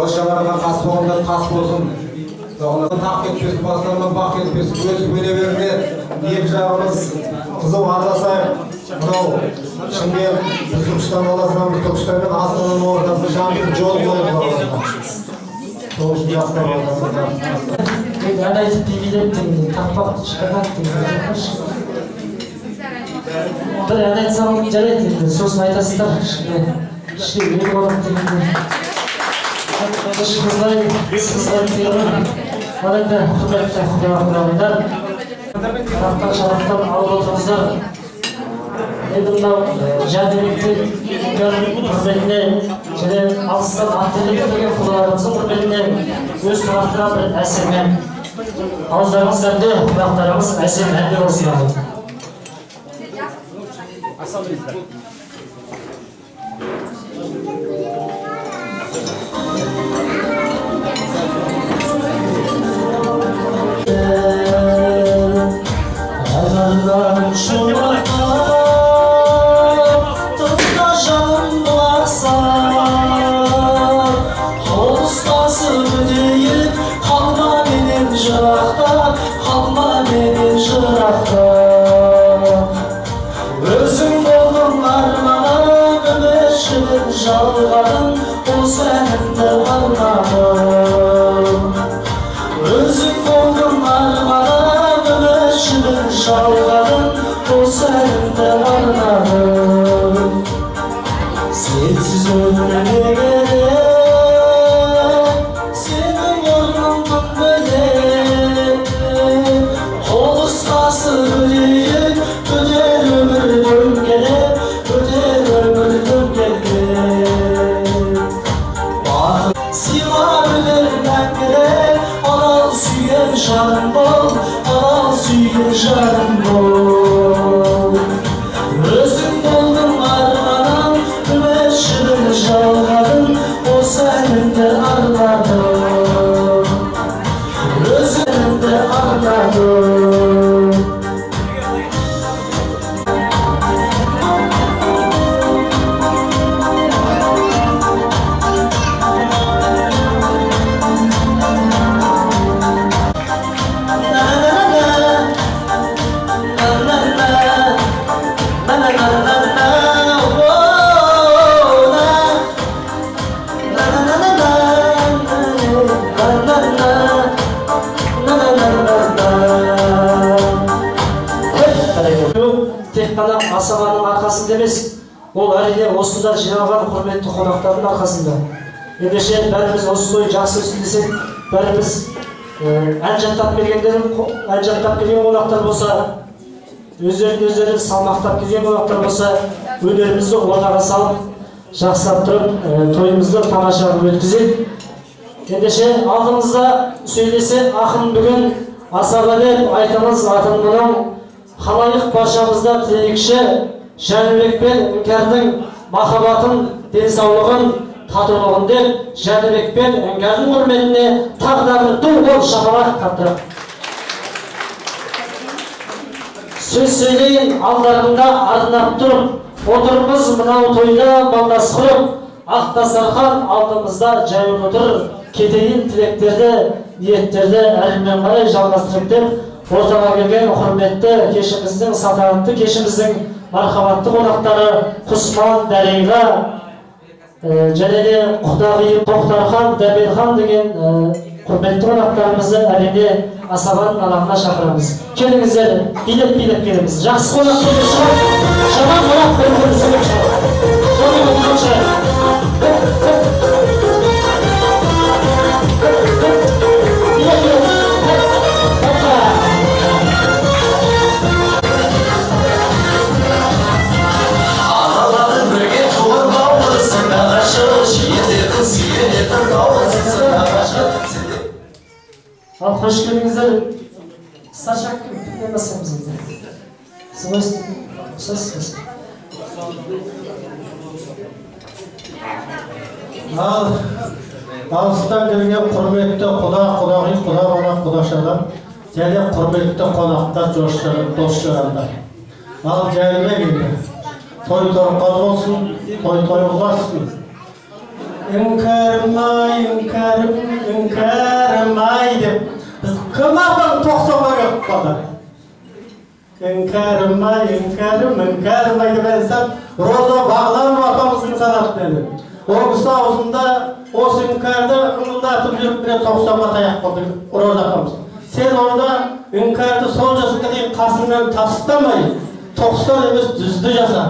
осы шаңыраққа қас болғандар тас болсын тақ кетпесін бастарынан бақ кетпесін өсіп өне беріңдер екі жағымыз қызу араласайық мынау шымкент біз түркістан қаласынан түркістан мен астананың ортасында жаңбыр жол қойып жастар Мен демейді деген тақпақ шығарады деген бір ән айтсам жарайды енді сосын айтасыздар тегін одан құрметті құда құдағайлар арақтан шараптан алып отырыңыздар мынау жәнібектің құрметіне және алыстан аттелек деген құдаларымыздың құрметіне өз тұрақтыра бір әсермен ауыздарыңыз сәнде құлақтарыңыз әсем әнде болсын қана асабаның арқасында емес ол әрине осында жиналған құрметті қонақтардың арқасында. ендеше бәріміз осы той жақсы өтсін десек бәріміз ән жаттап келгендер ән жаттап келген қонақтар болса өздерін өздері салмақтап келген қонақтар болса өнерімізді ортаға салып жақсылап тұрып тойымызды тамаша қылып өткізейік. ендеше алдымызда сөйлесе ақын бүгін асаба деп айтыңыз атын мұның халайық баршамызда тілекші жәнібек пен іңкәрдің махаббатын денсаулығын татулығын деп жәнібек пен іңкәрдің құрметіне тағы да бір ду қол шапалақ қаттырып сөз сөйлейін алдарында арнап тұрып отырмыз мынау тойда балдас құрып ақ дастархан алдымызда жайылып отыр. Кетейін тілектерді ниеттерді әрмен қарай жалғастырып деп ортаға келген құрметті кешіміздің салтанатты кешіміздің мархабатты қонақтары құсман дәрейға ә, және де құдағиым тоқтархан дәбелхан деген құрметті қонақтарымызды әрине асабаның алаңына шақырамыз. Келіңіздер билеп билеп келіңіз. Жақсы қонақ келе шығар жаман қонақ шығар. Ал қош келдіңіздер старшак кім кімнен бастаймыз енді сіз ал алыстан келген құрметті құда құдағи құда бала құдашалар және құрметті қонақтар дос жарандар ал жәнібек енді той торқалы болсын той той болсын іңкәрім ай іңкәрім іңкәрім ай деп. Біз кім адам тоқсанға келіп қалды? Іңкәрім ай іңкәрім іңкәрім ай деп айтсам роза бағланова апамыздың санатынан еді ол кісі аузында осы іңкәрді ыңылдатып жүріп міне тоқсанға таяқ қылды роза апамыз сен онда іңкәрді сол жасқа дейін қасыңнан тастамай тоқсан емес жүзді жаса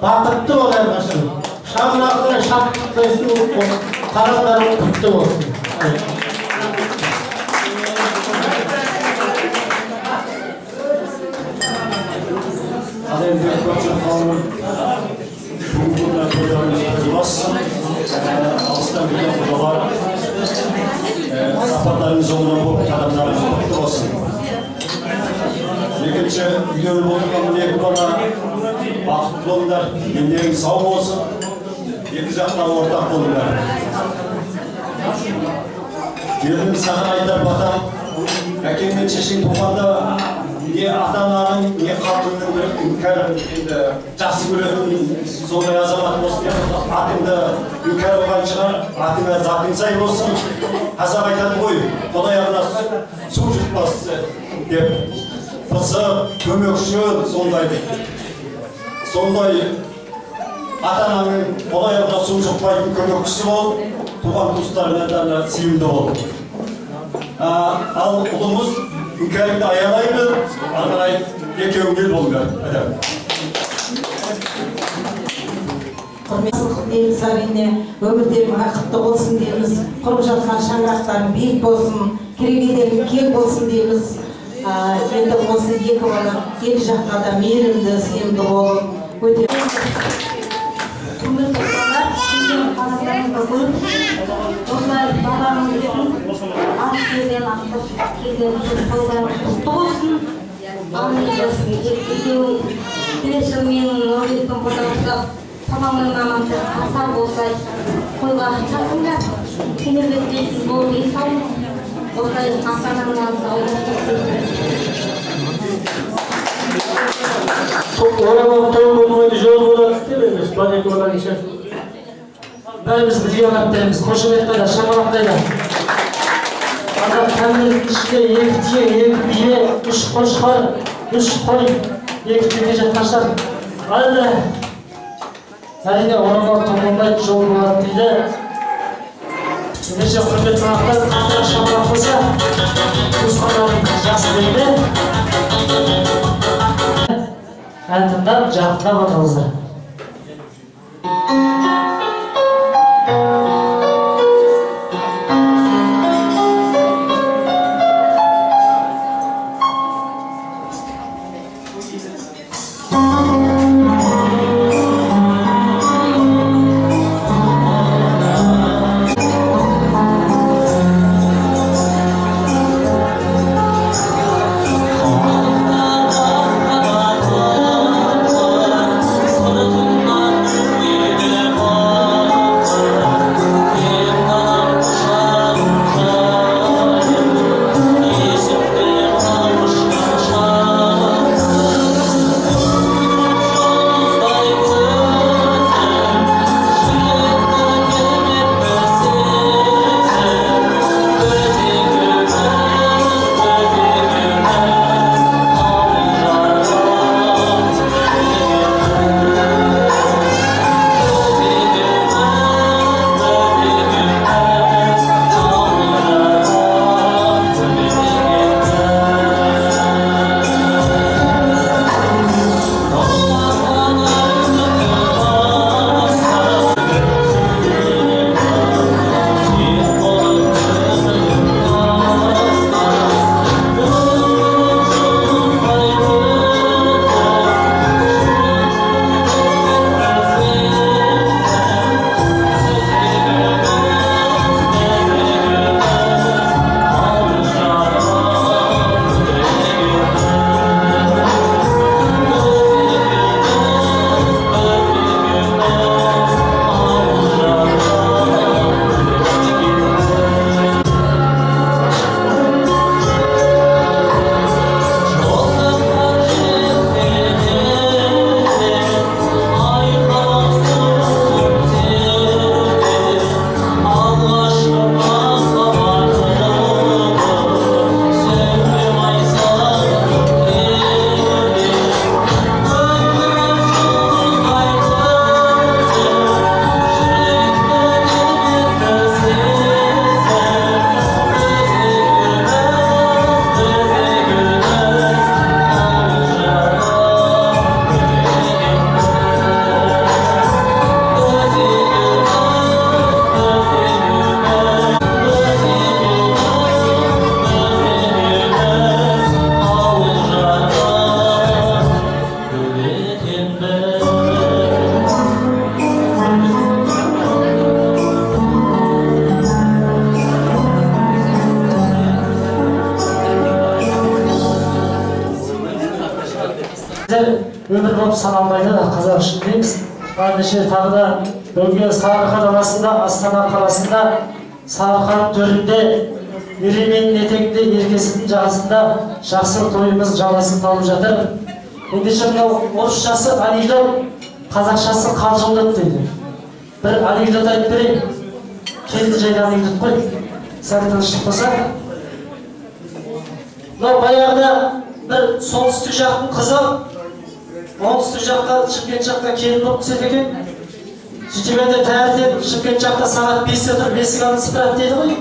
бақытты бол әрқашан. Шаңырағыңа шаттық берсін қараңдарың құтты болсын оңынан болып қадамдарыңыз құтты болсын екінші үйленіп отырған мына екі бала бақытты болыңдар дендерің сау болсын екі жақта ортақ болыңдар келінім саған айтар батам әкең мен шешең туғанда не ата ананың не қатынның іңкәр енді жақсы көретін сондай азамат болсын деп атыңды іңкәр қылған шығар атыңа затың сай болсын қазақ айтады ғой құдай ағына су жұтпас деп пысық көмекші сондай сондай ата ананың құдай ағына су жұтпайтын көмекшісі болып туған туыстарына да сүйімді бол ал ұлымыз іңкәріңді аялайды ары қарай екеуің ел болыңдар құрметті дейміз әрине өмірдерің бақытты болсын дейміз құрып жатқан шаңырақтарың биік болсын керегелерің кең болсын дейміз енді осы екі бала екі жаққа да мейірімді сыйымды болып өте көріп осылай бабамыздың алыс жерден ақтап келген тойдарыңыз құтты болсын амин екеуің келесі жылы менің burada ұстап тамамын мамамды асар болса тойға шақырыңдар кенелбек дейсіз болып үй салыңыз осылай ата анаңызды орамал той болмайды жол болады деп емес бала екі баланың іші бәріміз бірге қаптаймыз қошемет қайда шапалақ қайда ана кәмелеттің ішінде екі түйе екі бие үш қошқар үш қой екі түйеге жатқаншар әлі әрине орамал той болмайды жол болады дейді ендеше құрметті қонақтар қандырақ шапалақ болса жақсы дейді ән тыңдап жақындап отырыңыздар ендеше мынау орысшасы анекдот қазақшасы қалжыңдық дейді бір анекдот айтып берейін. Келін жайлы анекдот қой. Сәл тыныштық болса. Мынау баяғыда бір солтүстік жақтың қызы оңтүстік жаққа шымкент жаққа келін болып түседі екен. Сөйтіп енді таңертең шымкент жақта сағат бесте тұрып есік алдын сыпырады дейді ғой.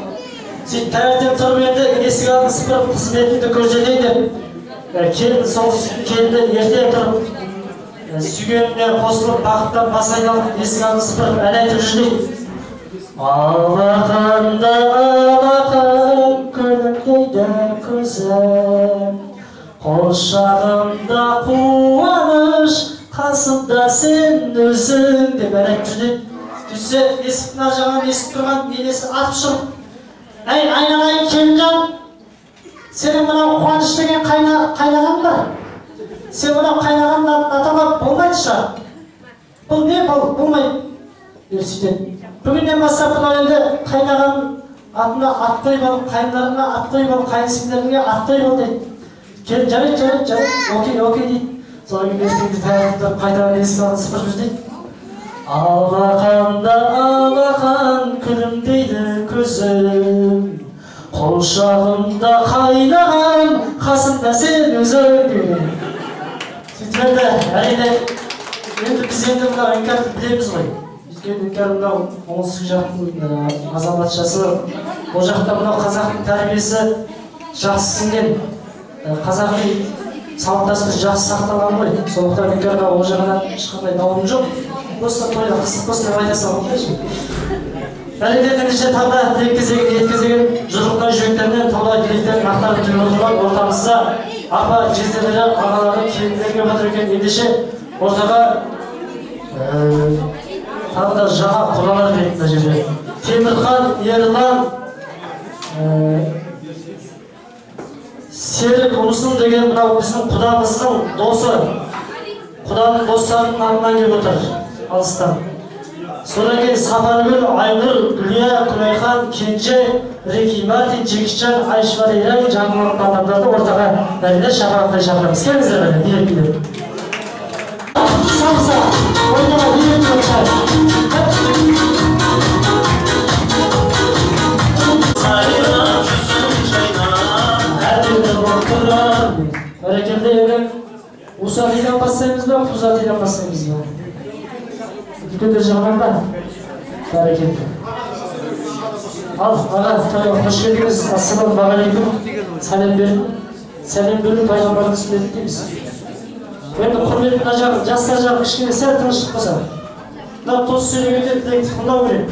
Сөйтіп таңертең тұрып енді есік алдын сыпырып қызметіңді көрсетейін деп ә, келін солтүстіктің келіні ерте тұрып сүйгеніне қосылып бақыттан бас айналып есік сыпырып ән айтып жүр дейді алақанда алақан күлімдейді көзім. Құшағымда қуаныш қасымда сен өзің деп ән айтып жүр дейді түссе есіктің ар жағынан естіп тұрған енесі атып шығып әй айналайын келінжан сенің мынау қуаныш деген қайна, қайнағаң бар? Сен мынау қайнағанды атауға болмайды шығар бұл не бұл болмайды сөйтеді бүгіннен бастап мынау енді қайнаған атына ат қойып ал қайындарыңа ат қойып ал қайынсіңдеріңе ат қойып ал дейді жарайды жарайды жарайды окей окей дейді кейін есігіңді таңертіп қайтадан есік алдын сыпырып жүр дейді алақанда алақан күлімдейді көзім құшағымда қайнаған қасымда сен өзің енді әрине енді біз енді мына іңкәрді білеміз ғой өйткені іңкәр мынау оңтүстік жақтың азаматшасы ол жақта мынау қазақтың тәрбиесі жақсы сіңген қазақи салт дәстүр жақсы сақталған ғой сондықтан іңкәрға ол жағынан ешқандай дауым жоқ просто тойда болсын деп айта салғандайшы бәрекелді ендеше тағы да тілек кезегін жеткізген жұдырықтай жүректерінен таулай тілектерін ақтарып келіп отырған ортамызда апа жезделері ағалары келіндері келіп отыр екен ендеше ортаға тағы да жаңа құралар келеді мына жерде темірхан ерлан серік ұлысын деген мынау біздің құдамыздың досы құданың достарының атынан келіп отыр алыстан содан кейін сапаргүл айнұр гүлия күлайхан кенже реки мартин жекішжан айшвария жаңылық адамдарды ортаға әрине шақырақтай шақырамыз келіңіздер міне билеп билеп самса ойнаға билеп бәрекелді енді усатидан бастаймыз ба пузатидан бастаймыз ба үлкендер жағынан ба бәрекелді ал аға қош келдіңіз. Ассалаумағалейкум сәлем берін сәлем беру пайғамбардың сүннеті дейміз. Енді құрметті мына жағы жастар жағы кішкене сәл тыныштық болса. Мына тос сөйлегенде тілекті тыңдау керек.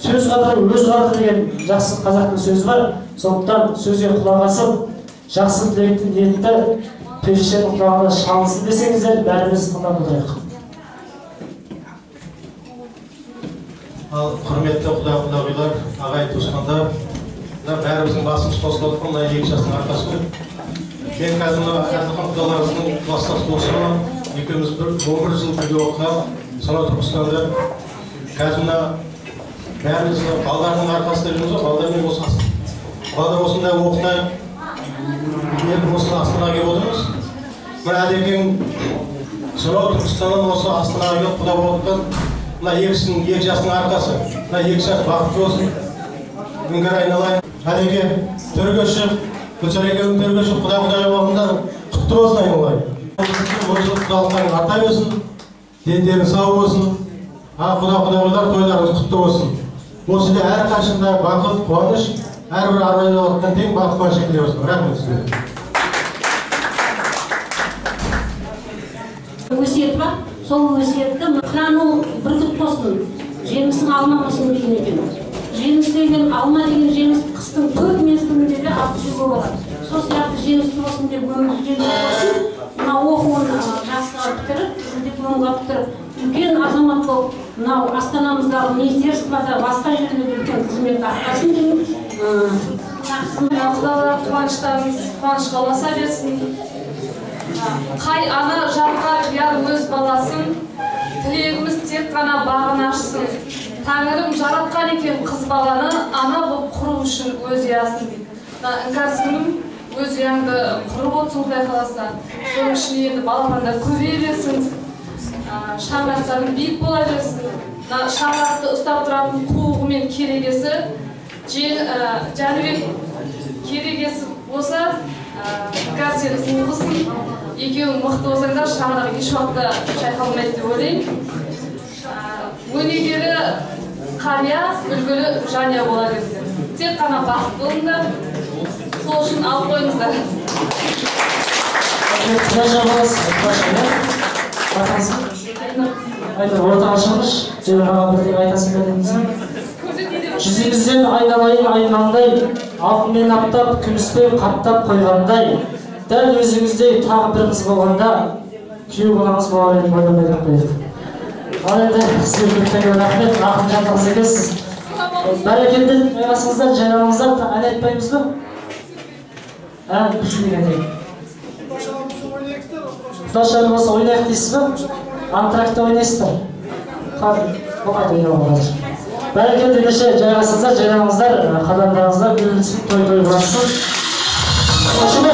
Сөз қадірі өз қадірі деген жақсы қазақтың сөзі бар. Сондықтан сөзге құлақ асып жақсы тілекті ниетті періштенің құлағына шалынсын десеңіздер бәріміз тыңдап отырайық. Ал құрметті құда құдағилар ағайын туысқандар мына бәріміздің басымыз қосылып отқан мына екі жастың арқасы ғой. Мен қазір мына әбдіхан құдаларымыздың класстас досымын екеуміз бір он бір жыл бірге оқыған сонау түркістанда қазір мына бәріміз балалардың арқасында жүрміз ғой балалармен осы балалар осындай оқытайық енді осы астанаға келіп отырмыз. Мына әдекең сонау түркістаннан осы астанаға келіп құда болып мына екісінің екі жастың арқасы мына екі жас бақытты болсын іңкәр айналайын әдеке төрге шығып гүлсар екеуің шығып құда құдай болғанда құтты болсын айналайын арта берсін дендерің сау болсын. А құда құдағилар тойларыңыз құтты болсын. Осы жерде әрқашанда бақыт қуаныш әрбір арайлалықтан тең бақыт қуаныш келе берсін рахмет сізге. Өсиет сол өсиетті қырану бүркіт болсын. Жемісің алма болсын деген екен. Жеміс деген алма деген жеміс қыстың төрт мезгілінде де алып жеуге болады. Сол сияқты жемісті болсын деп өмір болсын мына оқуын жасқа бітіріп дипломға бітіріп үлкен азамат болып мынау астанамыздағы министерствода басқа жерлерде үлкен қызмет атқарсын деймін құдалар қуаныштарыңыз қуанышқа ұласа берсін. Қай ана жанға қияр өз баласын тілегіміз тек қана бағын ашсын. Тәңірім жаратқан екен қыз баланы ана боп құру үшін өз ұясын дейді. Мына іңкәр өз ұяңды құрып отырсың құдай қаласа. Соның ішінде енді балапандар көбейе берсін. Шаңырақтарың биік бола берсін. Мына шаңырақты ұстап тұратын қуығы мен керегесі жәнібек керегесі болса іңкәр сен қуғысың екеуің мықты болсаңдар шаңырақ еш уақытта шайқалмайды деп ойлаймын. Өнегелі қария үлгілі жанұя бола беріңіздер тек қана бақытты болыңдар сол үшін алып қойыңыздар. Айтыр ортаға шығыңыз жер маған бірдеңе айтасың ба дедіңіз. Жүзіңізден айналайын айналдай алтынмен аптап күміспен қаптап қойғандай. Дәл өзіңіздей тағы бір қыз болғанда күйеу балаңыз болар едім ақ қояды ал енді сізге үлкен рахмет ақын жандыңыз екенсіз. Бәрекелді жайғасыңыздар жайланыңыздар ән айтпаймыз ба? Ән. Біздің ән құдашар болса ойнайық дейсіз ба? Антракта ойнайсыздар. Қазір бұған ойнауға қазір бәрекелді ендеше жайғасыңыздар жайланыңыздар қадамдарыңыздар гүлдесін той той құрасın ал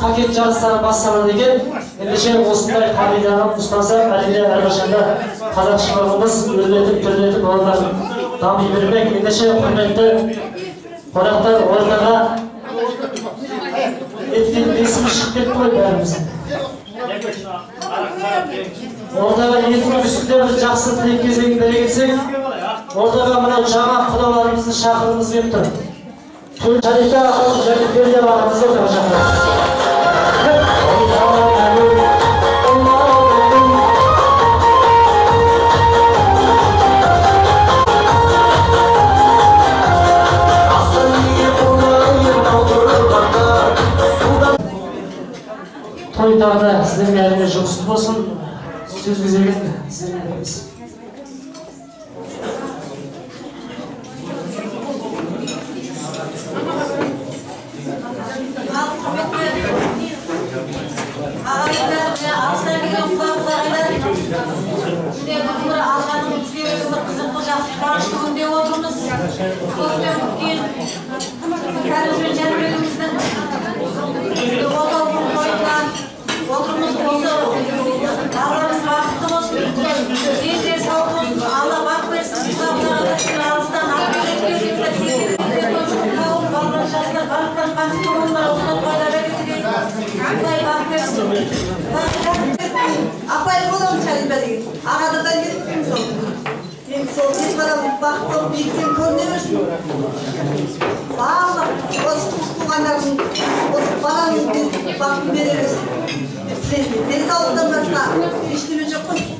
пакет жарыстары басталады екен ендеше осындай қағиданы ұстаса әрине әрқашанда қазақшылығымыз өрлетіп түрлетіп одан дами бермек ендеше құрметті қонақтар ортаға еттен бесіміз шығып кетті ғой бәріміздің ортаға етін үстінде бір жақсы тілек кезегін бере кетсек ортаға мынау жаңа құдаларымызды шақырғымыз келіп тұр ортаға тағы да сіздерге әрине жұғысты болсын. Сөз кезегін сіздерге береміз қуанышты күнде отырмыз Денде сау алла бақ берсін, құлақтарыңыздың алыстан барлықтан бақытты пайда бақ. Апай боламын шәлімбе деген. Арададан кім сол. Мен сол бес балам бақытты болып биіктен көріне берсін. Барлық осы туыс туғандардың, осы баланың бақытын бере берсін. Денсаулықтан басқа ештеме жоқ қой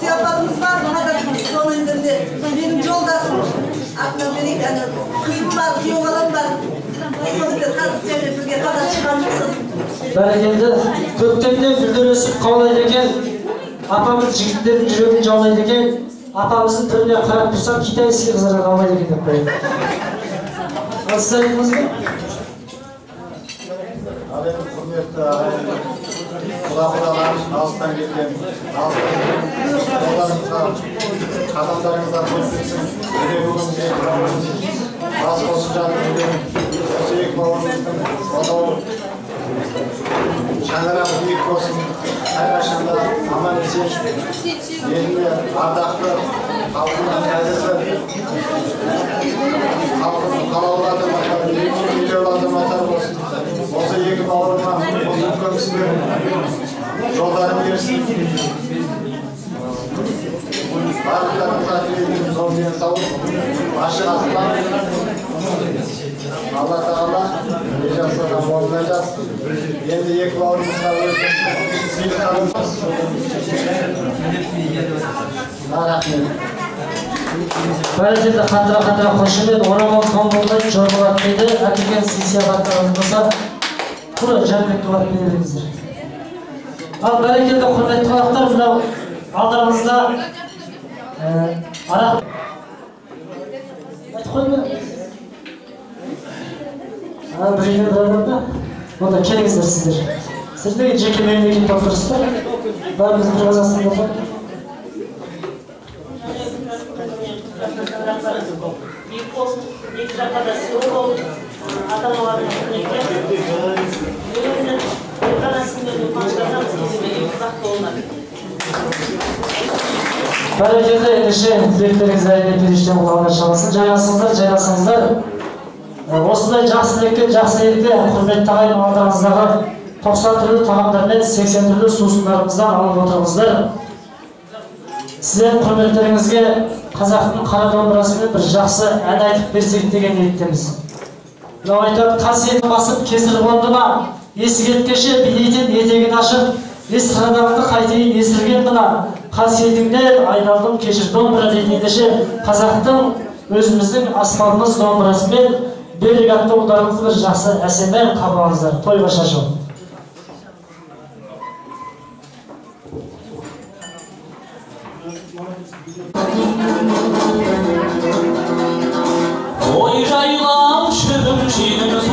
сыяпатымыз бар қазір соны енді менің жолдасым атынан берейік ана қызым бар күйеу балам бар бәрекелді көктемде гүлдер өсіп қаулайды екен апамыз жігіттердің жүрегін жаулайды екен апамыздың түріне қарап тұрсам китайский қыздар қалмайды екен деп қояды ал сіз айттыңыз ба құрметті құдаларымыз алыстан келген жолдарыңызға қадамдарыңыздар көп кетсін жүрегіңізге бас қосып жатыр осы екі бауырымыздың қолдауы шаңырағы биік болсын әрқашанда аман есен еліне ардақты халқына қадірлі халқының қалаулы азаматтар елеулі азаматтар болсын осы екі бауырыма осы үлкен кісілер жолдарын берсін барлықтарыңызға тілейтінім зор денсаулық ашық аспан алла тағала не жасаған орнына жазсын енді екі бауырымызға рахмет бәрекелді қатыра қатыра қошемет орамал тон болмайды жор болады дейді әкелген сый сияпаттарыңыз болса тура жәрмеңке болады ал бәрекелді құрметті қонақтар мынау алдымызда арақ айтып қойды бір онда келіңіздер сіздер жеке мемлекет болып тұрсыздар бәріміз бір қазақстанда екі да сыйлы болып ата бәрекелді ендеше тілектеріңізді әйелі періштен құлағына шалсын жайғасыңыздар жайғасыңыздар осындай жақсы тілекке жақсы ниетте құрметті ағайын алдарыңыздағы тоқсан түрлі тағамдар мен сексен түрлі сусындарымыздан алып отырыңыздар сіздердің құрметтеріңізге қазақтың қара домбырасымен бір жақсы ән айтып берсек деген ниеттеміз мынау айтады қасиетін басып кесір қонды ма? Есі кеткенше билейтін етегін ашып есқарадағыңды қайтейін есірген мына қасиетіңнен айналдым кешір домбыра дейді ендеше қазақтың өзіміздің аспабымыз домбырасымен берік атты ұлдарыңызды бір жақсы әсеммен қабыл алыңыздар тойға шашу ой жайлау жеңіл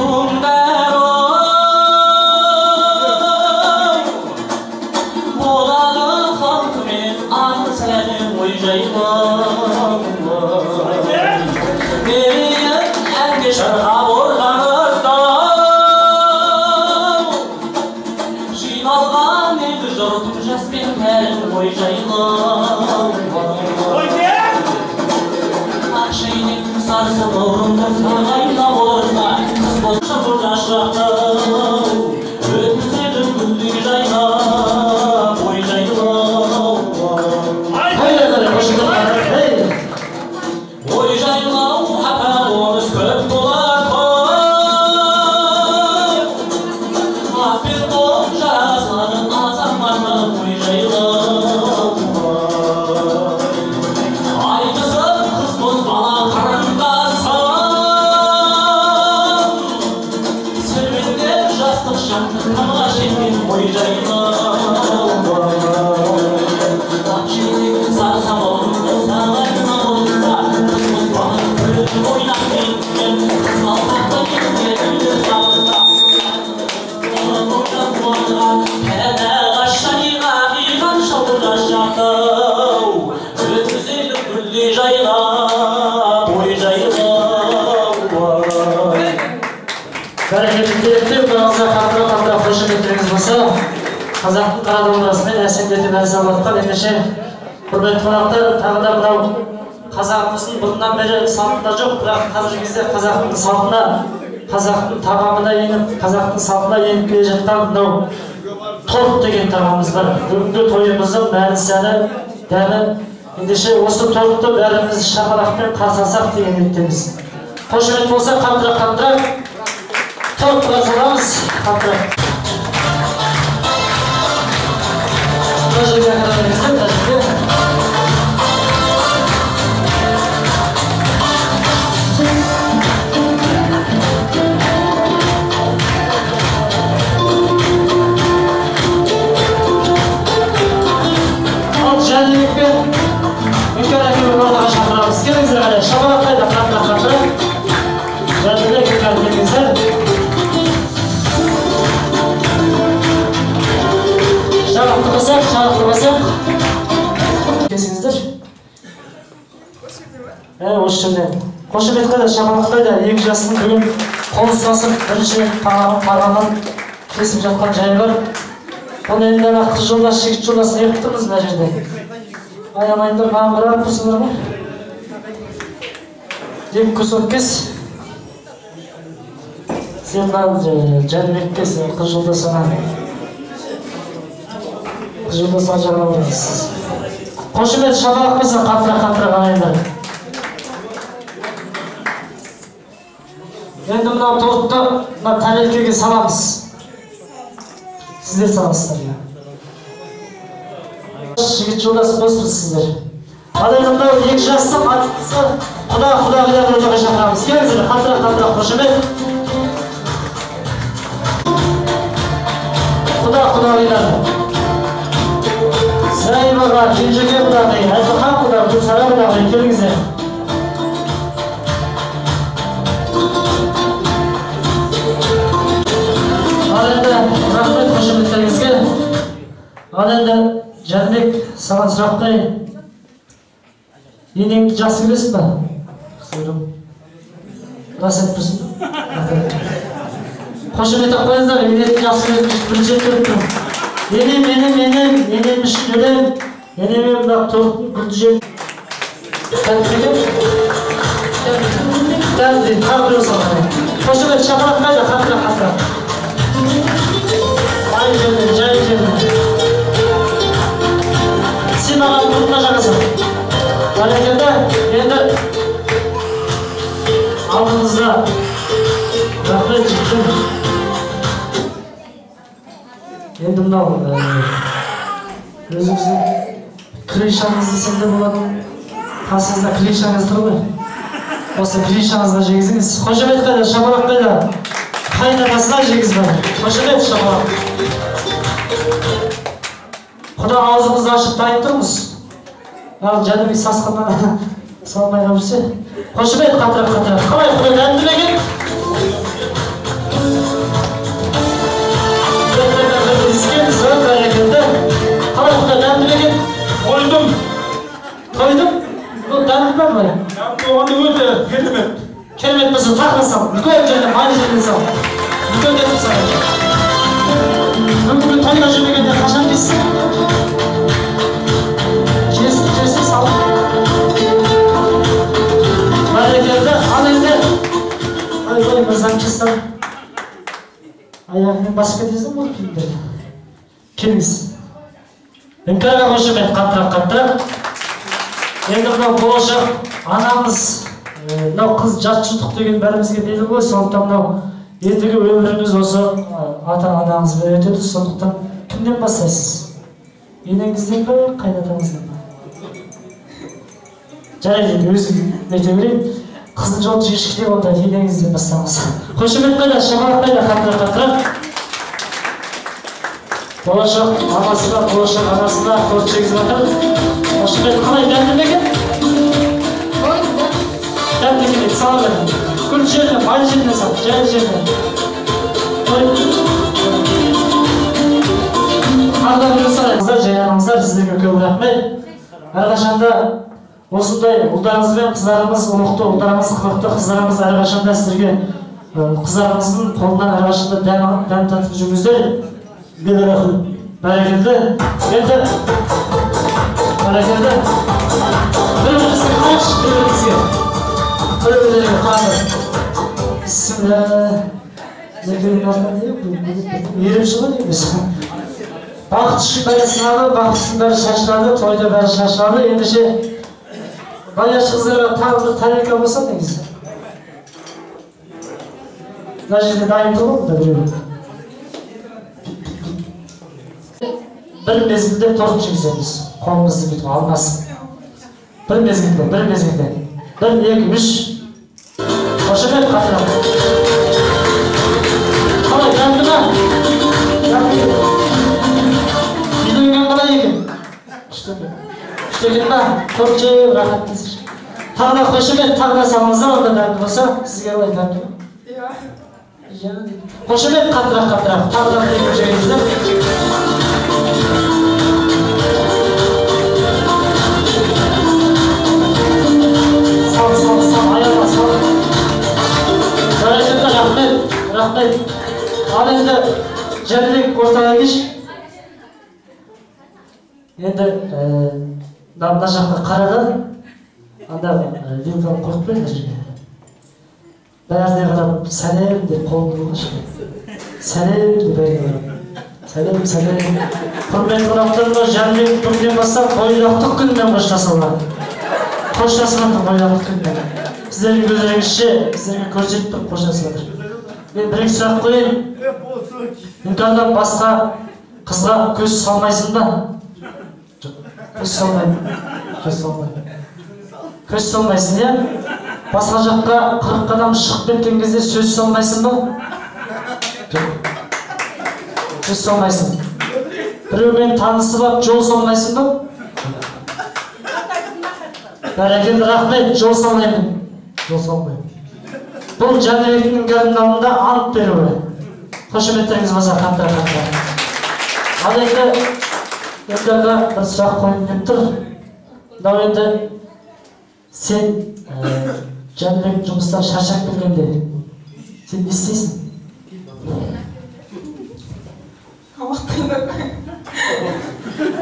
қонақтар тағы да мынау қазағымыздың бұрыннан бері салтында жоқ бірақ қазіргі кезде қазақтың салтына қазақтың тағамына еніп қазақтың салтына еніп келе жатқан мынау торт деген тағамымыз бар. Бүгінгі тойымыздың мәні сәні дәмі. Ендеше осы тортты бәріміз шапалақпен қарсы алсақ деген ниеттеміз. Қошемет болса қаттырақ қаттырақ торт қарсы қаттырақ мына осы жерден қошемет қайда шапалақ қайда екі жастың бүгін қол ұстасып бірінші тағамын кесіп жатқан жайы бар бұны енді ана қыз жолдас жігіт жолдас неғып тұрмыз мына жерде аямайындар маған қарап тұрсыңдар ма екі кусок кес сен мына жәнібекке сен қыз жолдас ана қыз жолдас ар жағына барасыз қошемет шапалақ болса қаттырақ қаттырақ ағайындар енді мына тортты мына тәрелкеге саламыз сіздер саласыздар иә жігіт жолдас доспыз сіздер ал енді мынау екі жастың аттысы құда құдағиларды ортаға шақырамыз келіңіздер қаттырақ қаттырақ қошемет құда құдағилар сәйім аға кенжеке құдағи әділхан құда гүлсара құдағи келіңіздер ал енді жәнібек саған сұрақ қояйын енеңді жақсы көресің ба қыздарым рас айтып тұрсың ба қошемет ақ қойыңыздар енемді жақсы көретін бірінші рет көріп тұрмын енем енем енем енем үшін өлем енеме мына торттың гүлді жеп тәтті тәтті тағы біреу салған қошемет шапалақ қайда маған мұрнына жағасың. Бәрекелді, енді алдыңызда рахмет жеттім. Енді мынау өзіңіздің крышаңыз десем де болады. Қасыңызда крышаңыз тұр ғой. Осы крышаңызға жегізіңіз. Қошемет қайда, шапалақ қайда? қайнатасына жегізбе қошемет шапалақ құда аузымызды ашып дайын тұрмыз. Ал жәнібек сасқаннан салмай қалып жүрсе қаттырақ қаттырақ қалай құда дәмді ме екен қалай құда дәмді ме екен қойдым. Тойдым бұл дәмді ме былай оған өте керемет. Керемет болса сал. Үлкен жерден майлы жерден сал. Тойда жүрмегенде қашан кесті аяғымен басып кетесің ғой фильмдерді келіңіз іңкәрға қошемет қаттырақ қаттырақ енді мынау болашақ анамыз мынау қыз жат жұтық деген бәрімізге белгілі ғой сондықтан мынау ендігі өміріңіз осы ата анаңызбен өтеді сондықтан кімнен бастайсыз енеңізден ба қайнатаңыздан ба жарайды енді өзім нете берейін қыздың жолы жіңішкелеу онда енеңізден бастаңыз. Қошемет қайда шапалақ қайда қаттырақ қаттырақ болашақ анасына болашақ анасына торт жегізіп жатыр қошемет қалай дәмді ме екен? Дәмді екен дейді сала бер гүл жеріне май жеріне сал жай жеріне. Ардағыңыздар жайғаныңыздар сіздерге көп рахмет. Әрқашанда осындай ұлдарыңыз бен қыздарымыз ұлықты ұлдарымыз қылықты қыздарымыз әрқашанда сіздерге қыздарыңыздың қолынан әрқашанда дәм дәм татып жүріңіздер. Бәрекелді. Енді бәрекелді. Бір бірімізге қарашы бір бірімізге бір емес? Бақыттың бәрі сынады бақыттың бәрі шашылады тойда бәрі шашылады. Ендеше баяш қыздарға тағы бір тарелка болса негізі мына жерде дайын тұр ғой мында біреу бір мезгілде торт жегіземіз қолымызды бүйтіп алмасын бір мезгілде бір мезгілде бір екі үш қошемет қатырады қалай дәмді ма үйленген қалай екен күшті екен күшті екен ба торт жеп рахат десеңші тағы да қошемет тағы да салыңыздар онда дәмді болса сізге қалай дәмді ма иә қошемет қаттырақ қаттырақ тағы да екі жегіңіздер сал сал мына мына жаққа қара да анда вилканы қойып қой мына жерге бәріне қарап сәлем деп қолыңды бұлғашы сәлем деп бәріне қарап. Сәлем сәлем құрметті қонақтар жәнібек бүгіннен бастап бойдақтық күнімен қоштасылған қоштасып жатыр бойдақтық күнімен сіздердің көздеріңізше сіздерге көрсетіп тұрып қоштасып жатыр мен бір екі сұрақ қояйын. Іңкәрдан басқа қызға көз салмайсың ба? Салмаймын көз салмаймын көз салмайсың иә? Басқа жаққа қырық қадам шығып кеткен кезде сөз салмайсың ба? Жоқ. Көз салмайсың біреумен танысып алып жол салмайсың ба? Бәрекелді рахмет жол салмаймын жол салмаймын бұл жәнібектің алдында ант беруі. Қошеметтеріңіз болса қаттырақ қаттырақ ал енді іңкәрға бір сұрақ қойғым келіп тұр мынау енді сен жәнібек жұмыстан шаршап келгенде сен не істейсің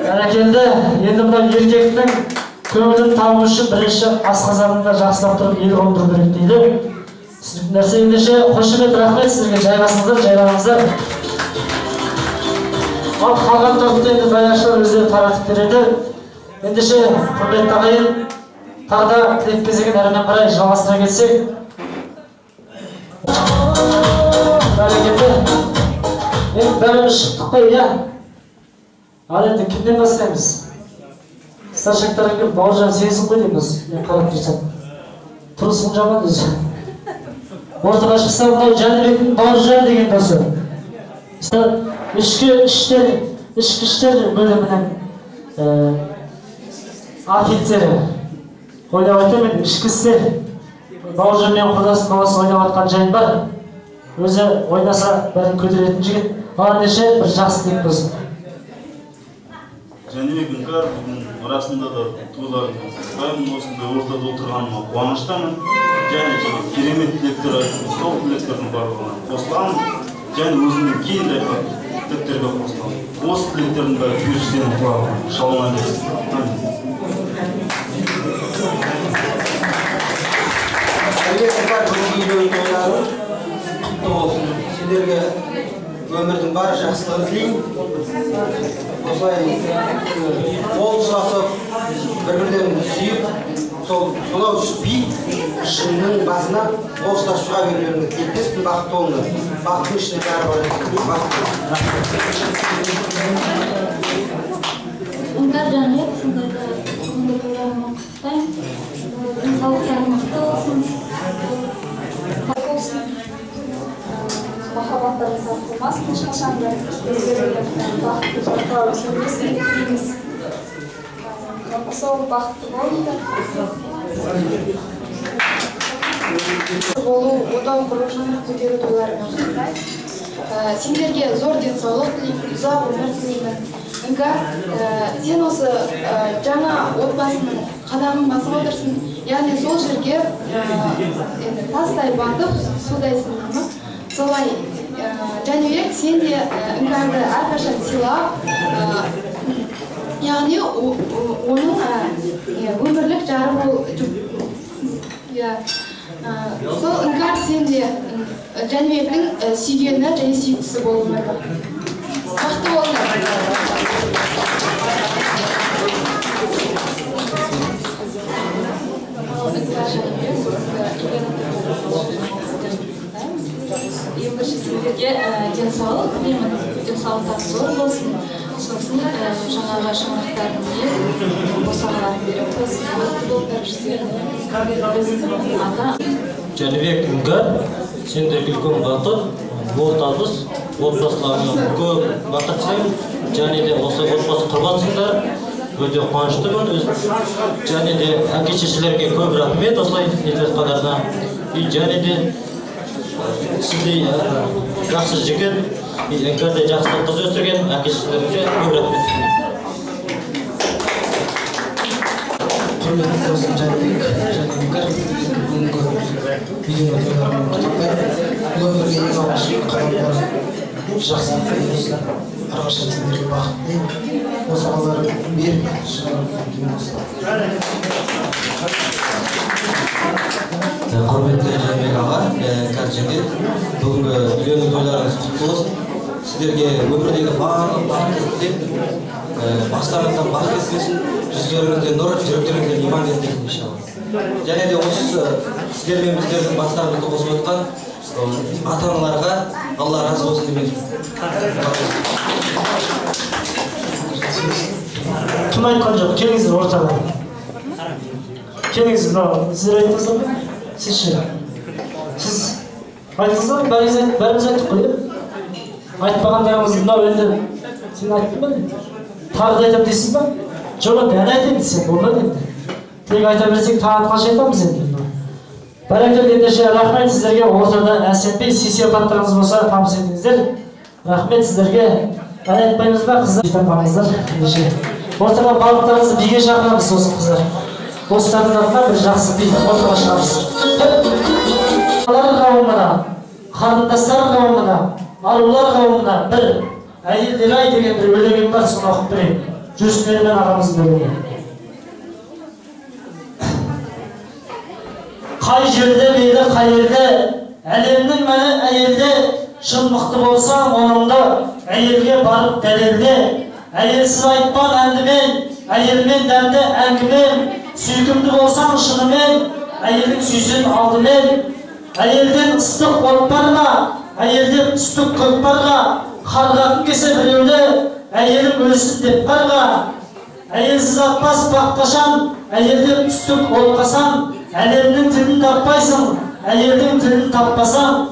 бәрекелді енді мына еркектің көңілін табу үшін бірінші асқазанында жақсылап тұрып ел қондыру керек дейді. Түсінікті нәрсе ендеше қошемет рахмет. Сіздерге жайғасыңыздар жайланыңыздар ал қалған тортты енді даяшылар өздері таратып береді ендеше құрметті ағайын тағы да тілек кезегін әрмен қарай жалғастыра кетсек бәрекелді енді бәріміз шықтық қой иә ал енді кімнен бастаймыз старшактардан келіп бауыржан сенсің ғой дейміз мен қарап тұрсам тұрысың жаман өзі ортаға шықса мынау жәнібектің бауыржан деген досы ішкі іштер ішкі іштер бөлімінің офицері ойлап айтамын енді ішкі істер бауыржанмен құрдас баласы ойнап жатқан жайым бар өзі ойнаса бәрін көтеретін жігіт ал ендеше бір жақсы тілек болсын жәнібек бүгін расында да тойларың осындай ортада отырғаныма қуаныштымын және жаңағы керемет тілектер айтып сол тілектердің барлығына қосыламын және өзімнің кейін айтқан тілектерге қосыламын осы тілектердің бәрі періштенің құлағына шалына берсін бүгінгі болсын сендерге өмірдің бар жақсылығын тілеймін. Осылай қол ұстасып бір бірлеріңді сүйіп сол сонау биік шыңның басына ұстасып шыға берулеріңді тілектеспін бақытты болыңдар. Бақыттың ішінде бәрі бар тойларыңмен құттықтаймын. Мықты болсын махаббаттарыңыз артылмасын ешқашан да өздеріңе бақытты өсірмесін деп тілейміз сол бақытты болыңдар болу отау құру шаңырақ көтеру құттықтаймын сендерге зор денсаулық тілеймін ұзақ өмір тілеймін іңкәр сен осы жаңа отбасының қадамын басып отырсың яғни сол жерге енді тастай батып судай сіңдіңіз солай жәнібек сен де іңкәрді әрқашан сыйлап яғни оның өмірлік жары бол сол іңкәр сен де жәнібектің сүйгені және сүйіктісі бол өмірі бақытты болыңдар сендерге ә, денсаулық тілеймін денсаулықтарың зор болсын. Сосын жаңағы шаңырақтарың босағаларың берік болсын болыңдар жүздеріне ата. Жәнібек іңкәр сендерге үлкен бақыт мол табыс отбасыларыңа көп бақыт тілеймін. Және де осы отбасы құрып жатсыңдар өте қуаныштымын және де әке шешелерге көп рахмет осылай нетіп жатқандарына и және де сіздей ә, жақсы жігіт іңкәрдей жақсы қыз өсірген әке шешелеріңізге көп рахмет құрметті досым жәнібек және іңкәр бүгінгі бұл әрқашан сендерге бақыт тілеймін осы берік шығарып құрметті жәнібек аға жігіт бүгінгі үйлену тойларыңыз құтты болсын сіздерге өмірдегі барлық бақытты тілеп бастарыңыздан бақыт етпесін жүздеріңізде нұр жүректеріңізде иман етпесін иншалла және де осы сіздер мен біздердің бастарымызды қосып отқан ата аналарға алла разы болсын демекші кім айтқан жоқ келіңіздер ортаға келіңіз мынау сіздер ма сіз ше сіз айттыңыздар ма бәріміз айт- бәріміз айттық қой иә айтпағандарыңыз мынау енді сен айттың ба тағы да айтамын дейсіз ба жоқ енді әлі айтайын десең болмайды енді тек айта берсек таң атқанша айтамыз енді бәрекелді ендеше рахмет сіздерге ортада әсембей сый сияпаттарыңыз болса табыс етіңіздер рахмет сіздерге ән айтпаймыз ба қыздар ендеше ортаға барлықтарыңызды биге шақырамыз осы қыздар достардың бір жақсы би ортаға шығамыз қауымына қарындастар қауымына арулар қауымына бір әйелдер ай деген бір өлеңім бар соны оқып берейін. Жүрсін ермен ағамыздың өлеңі қай жерде мейлі қай елде әлемнің мәні әйелде. Шын мықты болсаң оныңды әйелге барып дәлелде. Әйелсіз айтпан әндімен әйелмен дәмді әңгімен сүйкімді болсаң шынымен әйелің сүйсін алдымен. Әйелден ыстық от бар ма әйелден түстік көкпарға қарғағың келсе біреуді әйелім өлсін деп қарға әйелсіз атпас баққашан әйелден түстік олқасан әлемнің тілін таппайсың әйелдің тілін таппасаң.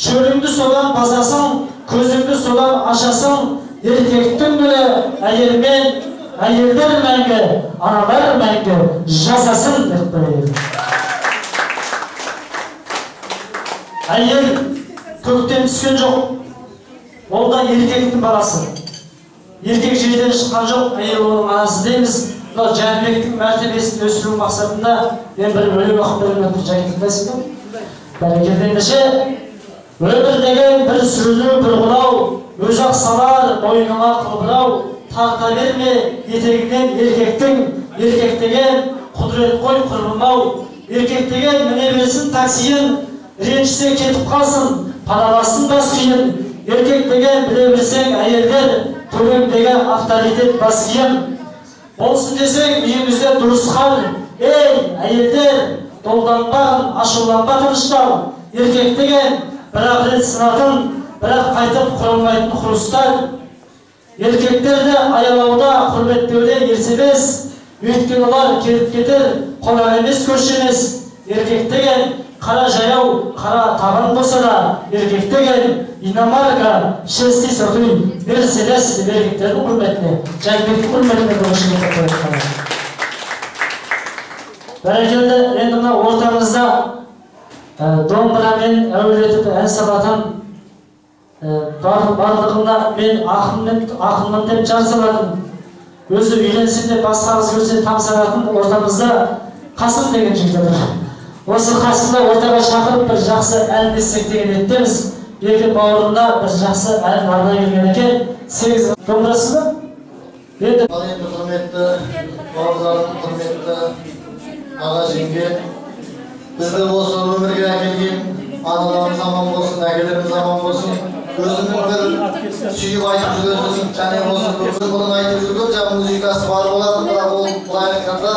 Шөліңді содан басасың көзіңді содан ашасың еркектің күні әйелмен әйелдер мәңгі аналар мәңгі жасасын деп қояйын әйел көктен түскен жоқ ол да еркектің баласы еркек жерден шыққан жоқ әйел оның анасы дейміз мынау жәнібектің мәртебесін өсіру мақсатында мен бір өлең оқып беремін жай тыңдайсың ба бәрекелді ендеше өмір деген бір сүріну бір құлау өз ақ салар мойныңа қылбырау тарта берме етегіңнен еркектің еркек деген құдірет қой құрбым ау еркек деген міне берсін таксиін ренжісе кетіп қалсын паналасын бас киім еркек деген біле білсең әйелдер төлем деген авторитет бас киім болсын десең үйімізде дұрыс хал ей әйелдер долданбағын ашуланба тыныштал еркек деген бір-ақ рет сынатын бірақ қайтып құрылмайтын хрусталь еркектерді аялауда құрметтеуде ерсемес өйткені олар келіп кетер қонақ емес көрші емес. Еркек деген қара жаяу қара табан болса да еркек деген иномарка шести сотый мерседес еркектердің құрметіне жәнібектің құрметіне бәрекелді енді мына ортамызда домбырамен әуелетіп ән барлығына мен ақынмен ақынмын деп жар салатын өзі үйленсін деп басқа қыз көрсе тамсанатын ортамызда қасым деген жігіт отыр. Осы қасымды ортаға шақырып бір жақсы ән естісек деген ниеттеміз. Екі бауырына бір жақсы ән арнай келген екен. Сегіз домбырасы ба? Енді ал енді құрметті бауырларым құрметті аға жеңге. Бізді осы өмірге әкелген аналарымыз аман болсын әкелеріміз аман болсын. Сүйіп айтып және осы музыкасы бар болатын бірақ ол былай айтқанда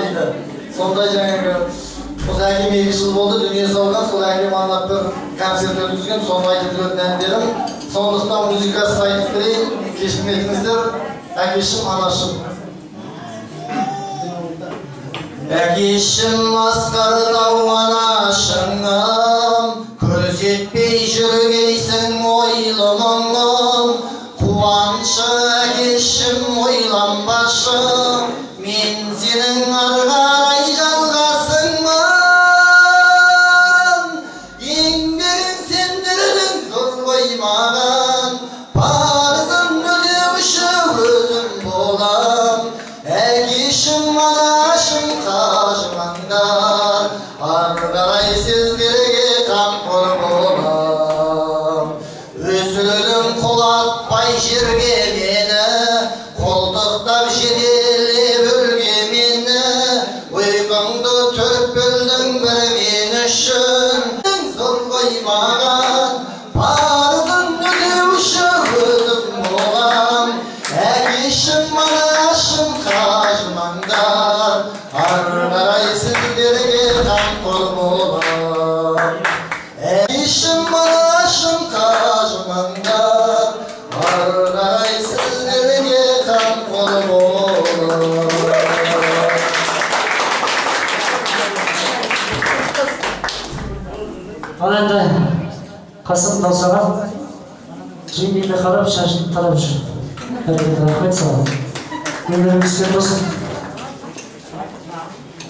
дейді сондай жаңағы осы әкем болды дүние салған сол арнап бір концерт өткізген айтып жүретін музыкасын айтып берейін кешірмесіңіздер әкешім анашым әкешім асқар тау 一路茫茫，黄色的线会难跋涉。Зор қасым даусаға жеңгеме қарап шашын тарап жүр рахмет саған өміріңіз сүйет болсын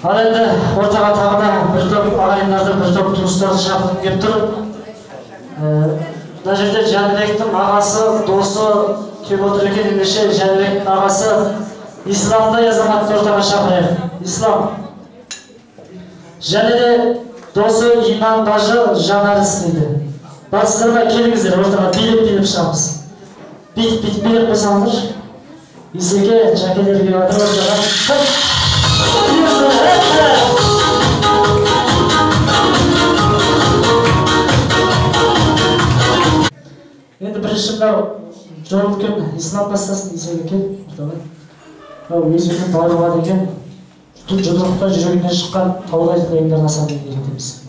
ал енді ортаға тағы да бір топ ағайындарды бір топ туыстарды шақырғым келіп тұр Ә, мына жерде жәнібектің ағасы досы келіп отыр екен ендеше жәнібектің ағасы исламдай азаматты ортаға шақырайық. Ислам. Және де досы иман қажы жанарыс дейді. Батыстар да келіңіздер ортаға билеп билеп шығамыз бүйтіп бүйтіп билеп қойсаңыздаршы исеке жәкелер келіп жатыр ортаға енді бірінші мынау жол өткен ислам бастасын исеке кел ортаға мынау өзінің бауырға деген жұдырықта жүрегінен шыққан таулай тілегіңдерін аса елетеміз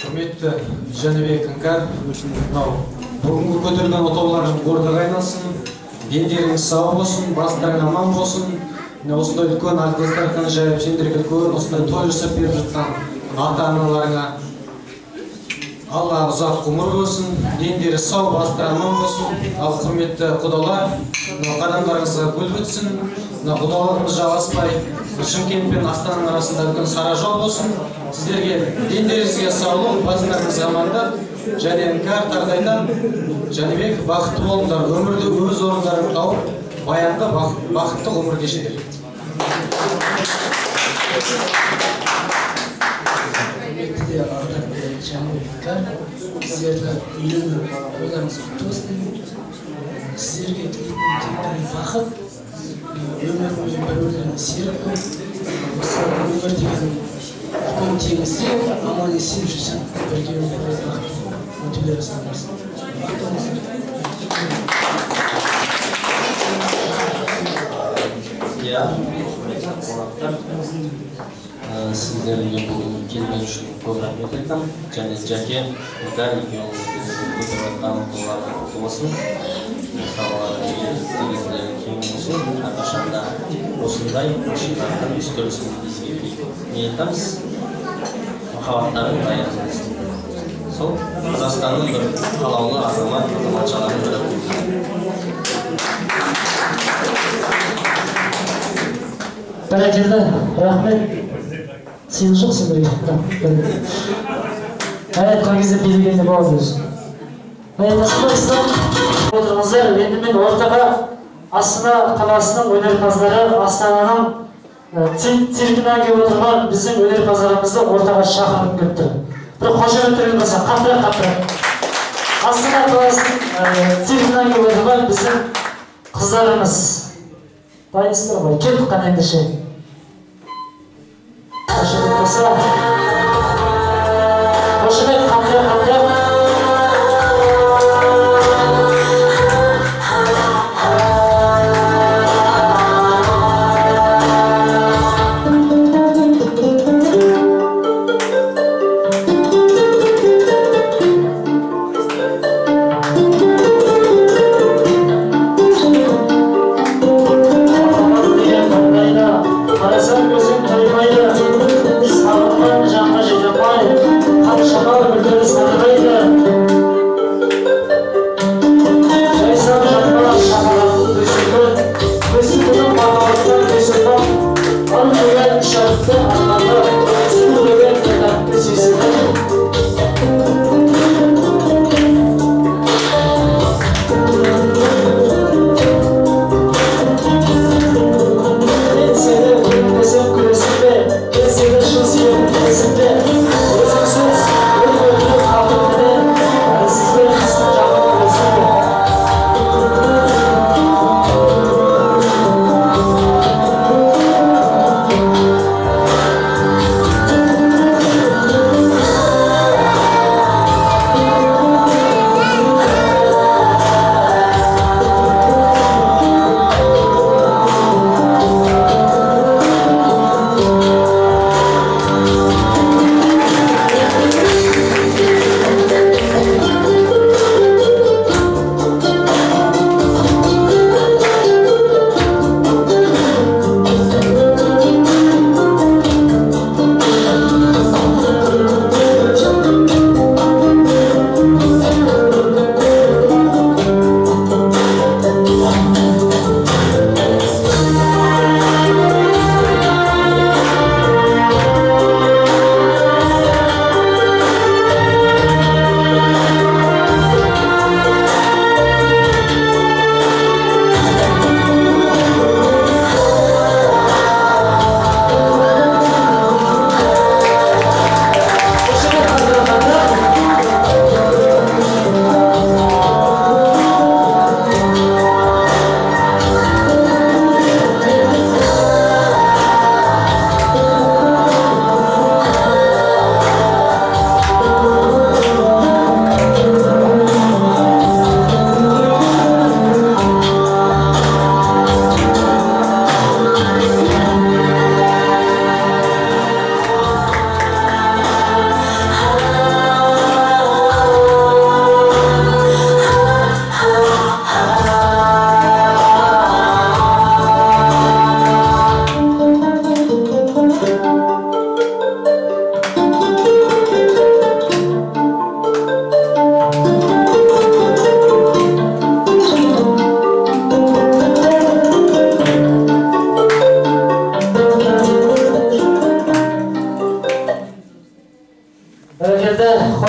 құрметті жәнібек іңкәр мынау бүгінгі көтерген отауларың ордаға айналсын дендеріңіз сау болсын бастарың аман болсын. Міне осындай үлкен ақ дастархан жайып сендерге үлкен осындай той жасап беріп жатқан ата аналарыңа алла ұзақ ғұмыр болсын дендері сау бастары аман болсын. Ал құрметті құдалар мынау қадамдарыңызға гүл бітсін. Мына құдалығымыз жалғаспай шымкент пен астананың арасында үлкен сара жол болсын. Сіздерге дендеріңізге саулық бастарыңыз амандық. Және іңкәр тағдайдан жәнібек бақытты болыңдар өмірде өз орындарың тауып баянды бақ- бақытты ғұмыр кешіңдер. Құрметті де жәнібектер сіздерді үйлену ойларыңыз құтты болсын сіздерге тілейтінім тек қана бақыт өмір бойы бір бірлеріңе серік болып осы өмір деген үлкен теңізде аман есен жүзіп бірге өтулер болыңыздар иә қонақтар сіздерге бүгін келген үшін көп рахмет айтамын және жәке іңкәр екеуіңіз көтеріп жатқан оларға құтты болсын тегіздері кең болсын әрқашанда осындай шикардан үстелсін бізге не айтамыз махаббаттарың даяр болсын сол қазақстанның бір қалаулы азамат азаматшаларының бірі бәрекелді рахмет. Сыйлық жоқ сендерге ән айтқан кезде билегенде болады өзі? Ислам отырыңыздар енді мен ортаға астана қаласының өнерпаздары астананың цирк- циркінен келіп отырған біздің өнерпаздарымызды ортаға шақырғым келіп тұр. Бір қошеметтермен болса қаттырақ қаттырақ. Астана қаласының циркінен келіп отырған біздің қыздарымыз. Дайынсыздар ғой кеттік қана ендеше. Қошемет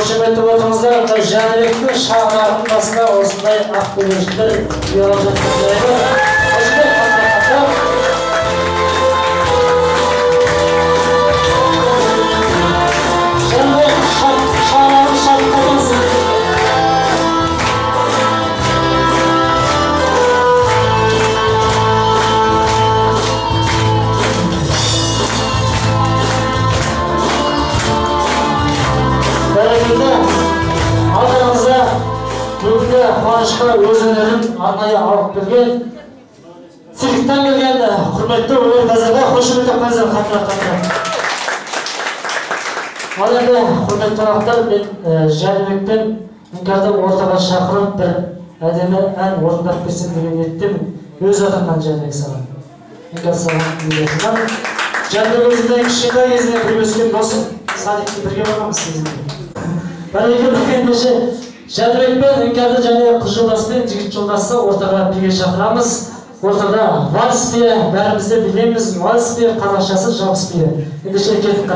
қошеметтеп отырыңыздар жәнібектің шаңырағының басында осындай ақ көйлектер ұялап жатқан жайы бар қуанышқа өз өнерін арнайы алып келген цирктан келген құрметті өнерпаздарға қошемет тапқаныңыздар қаттырақ қаттырақ ал енді құрметті қонақтар мен жәнібек пен іңкәрді ортаға шақырып бір әдемі ән орындап берсем деген ниеттемін. Өз атымнан жәнібек саған. Іңкәр саған жәнібек кішкентай кезінен бірге өскен досым садикке бірге барғанбыз кезінде. Бәрекелді ендеше жәнібек пен және қыз жігіт жолдасты ортаға биге шақырамыз. Ортада вальс биі бәріміз білеміз. Вальс биі қазақшасы жабыс биі ендеше кеттік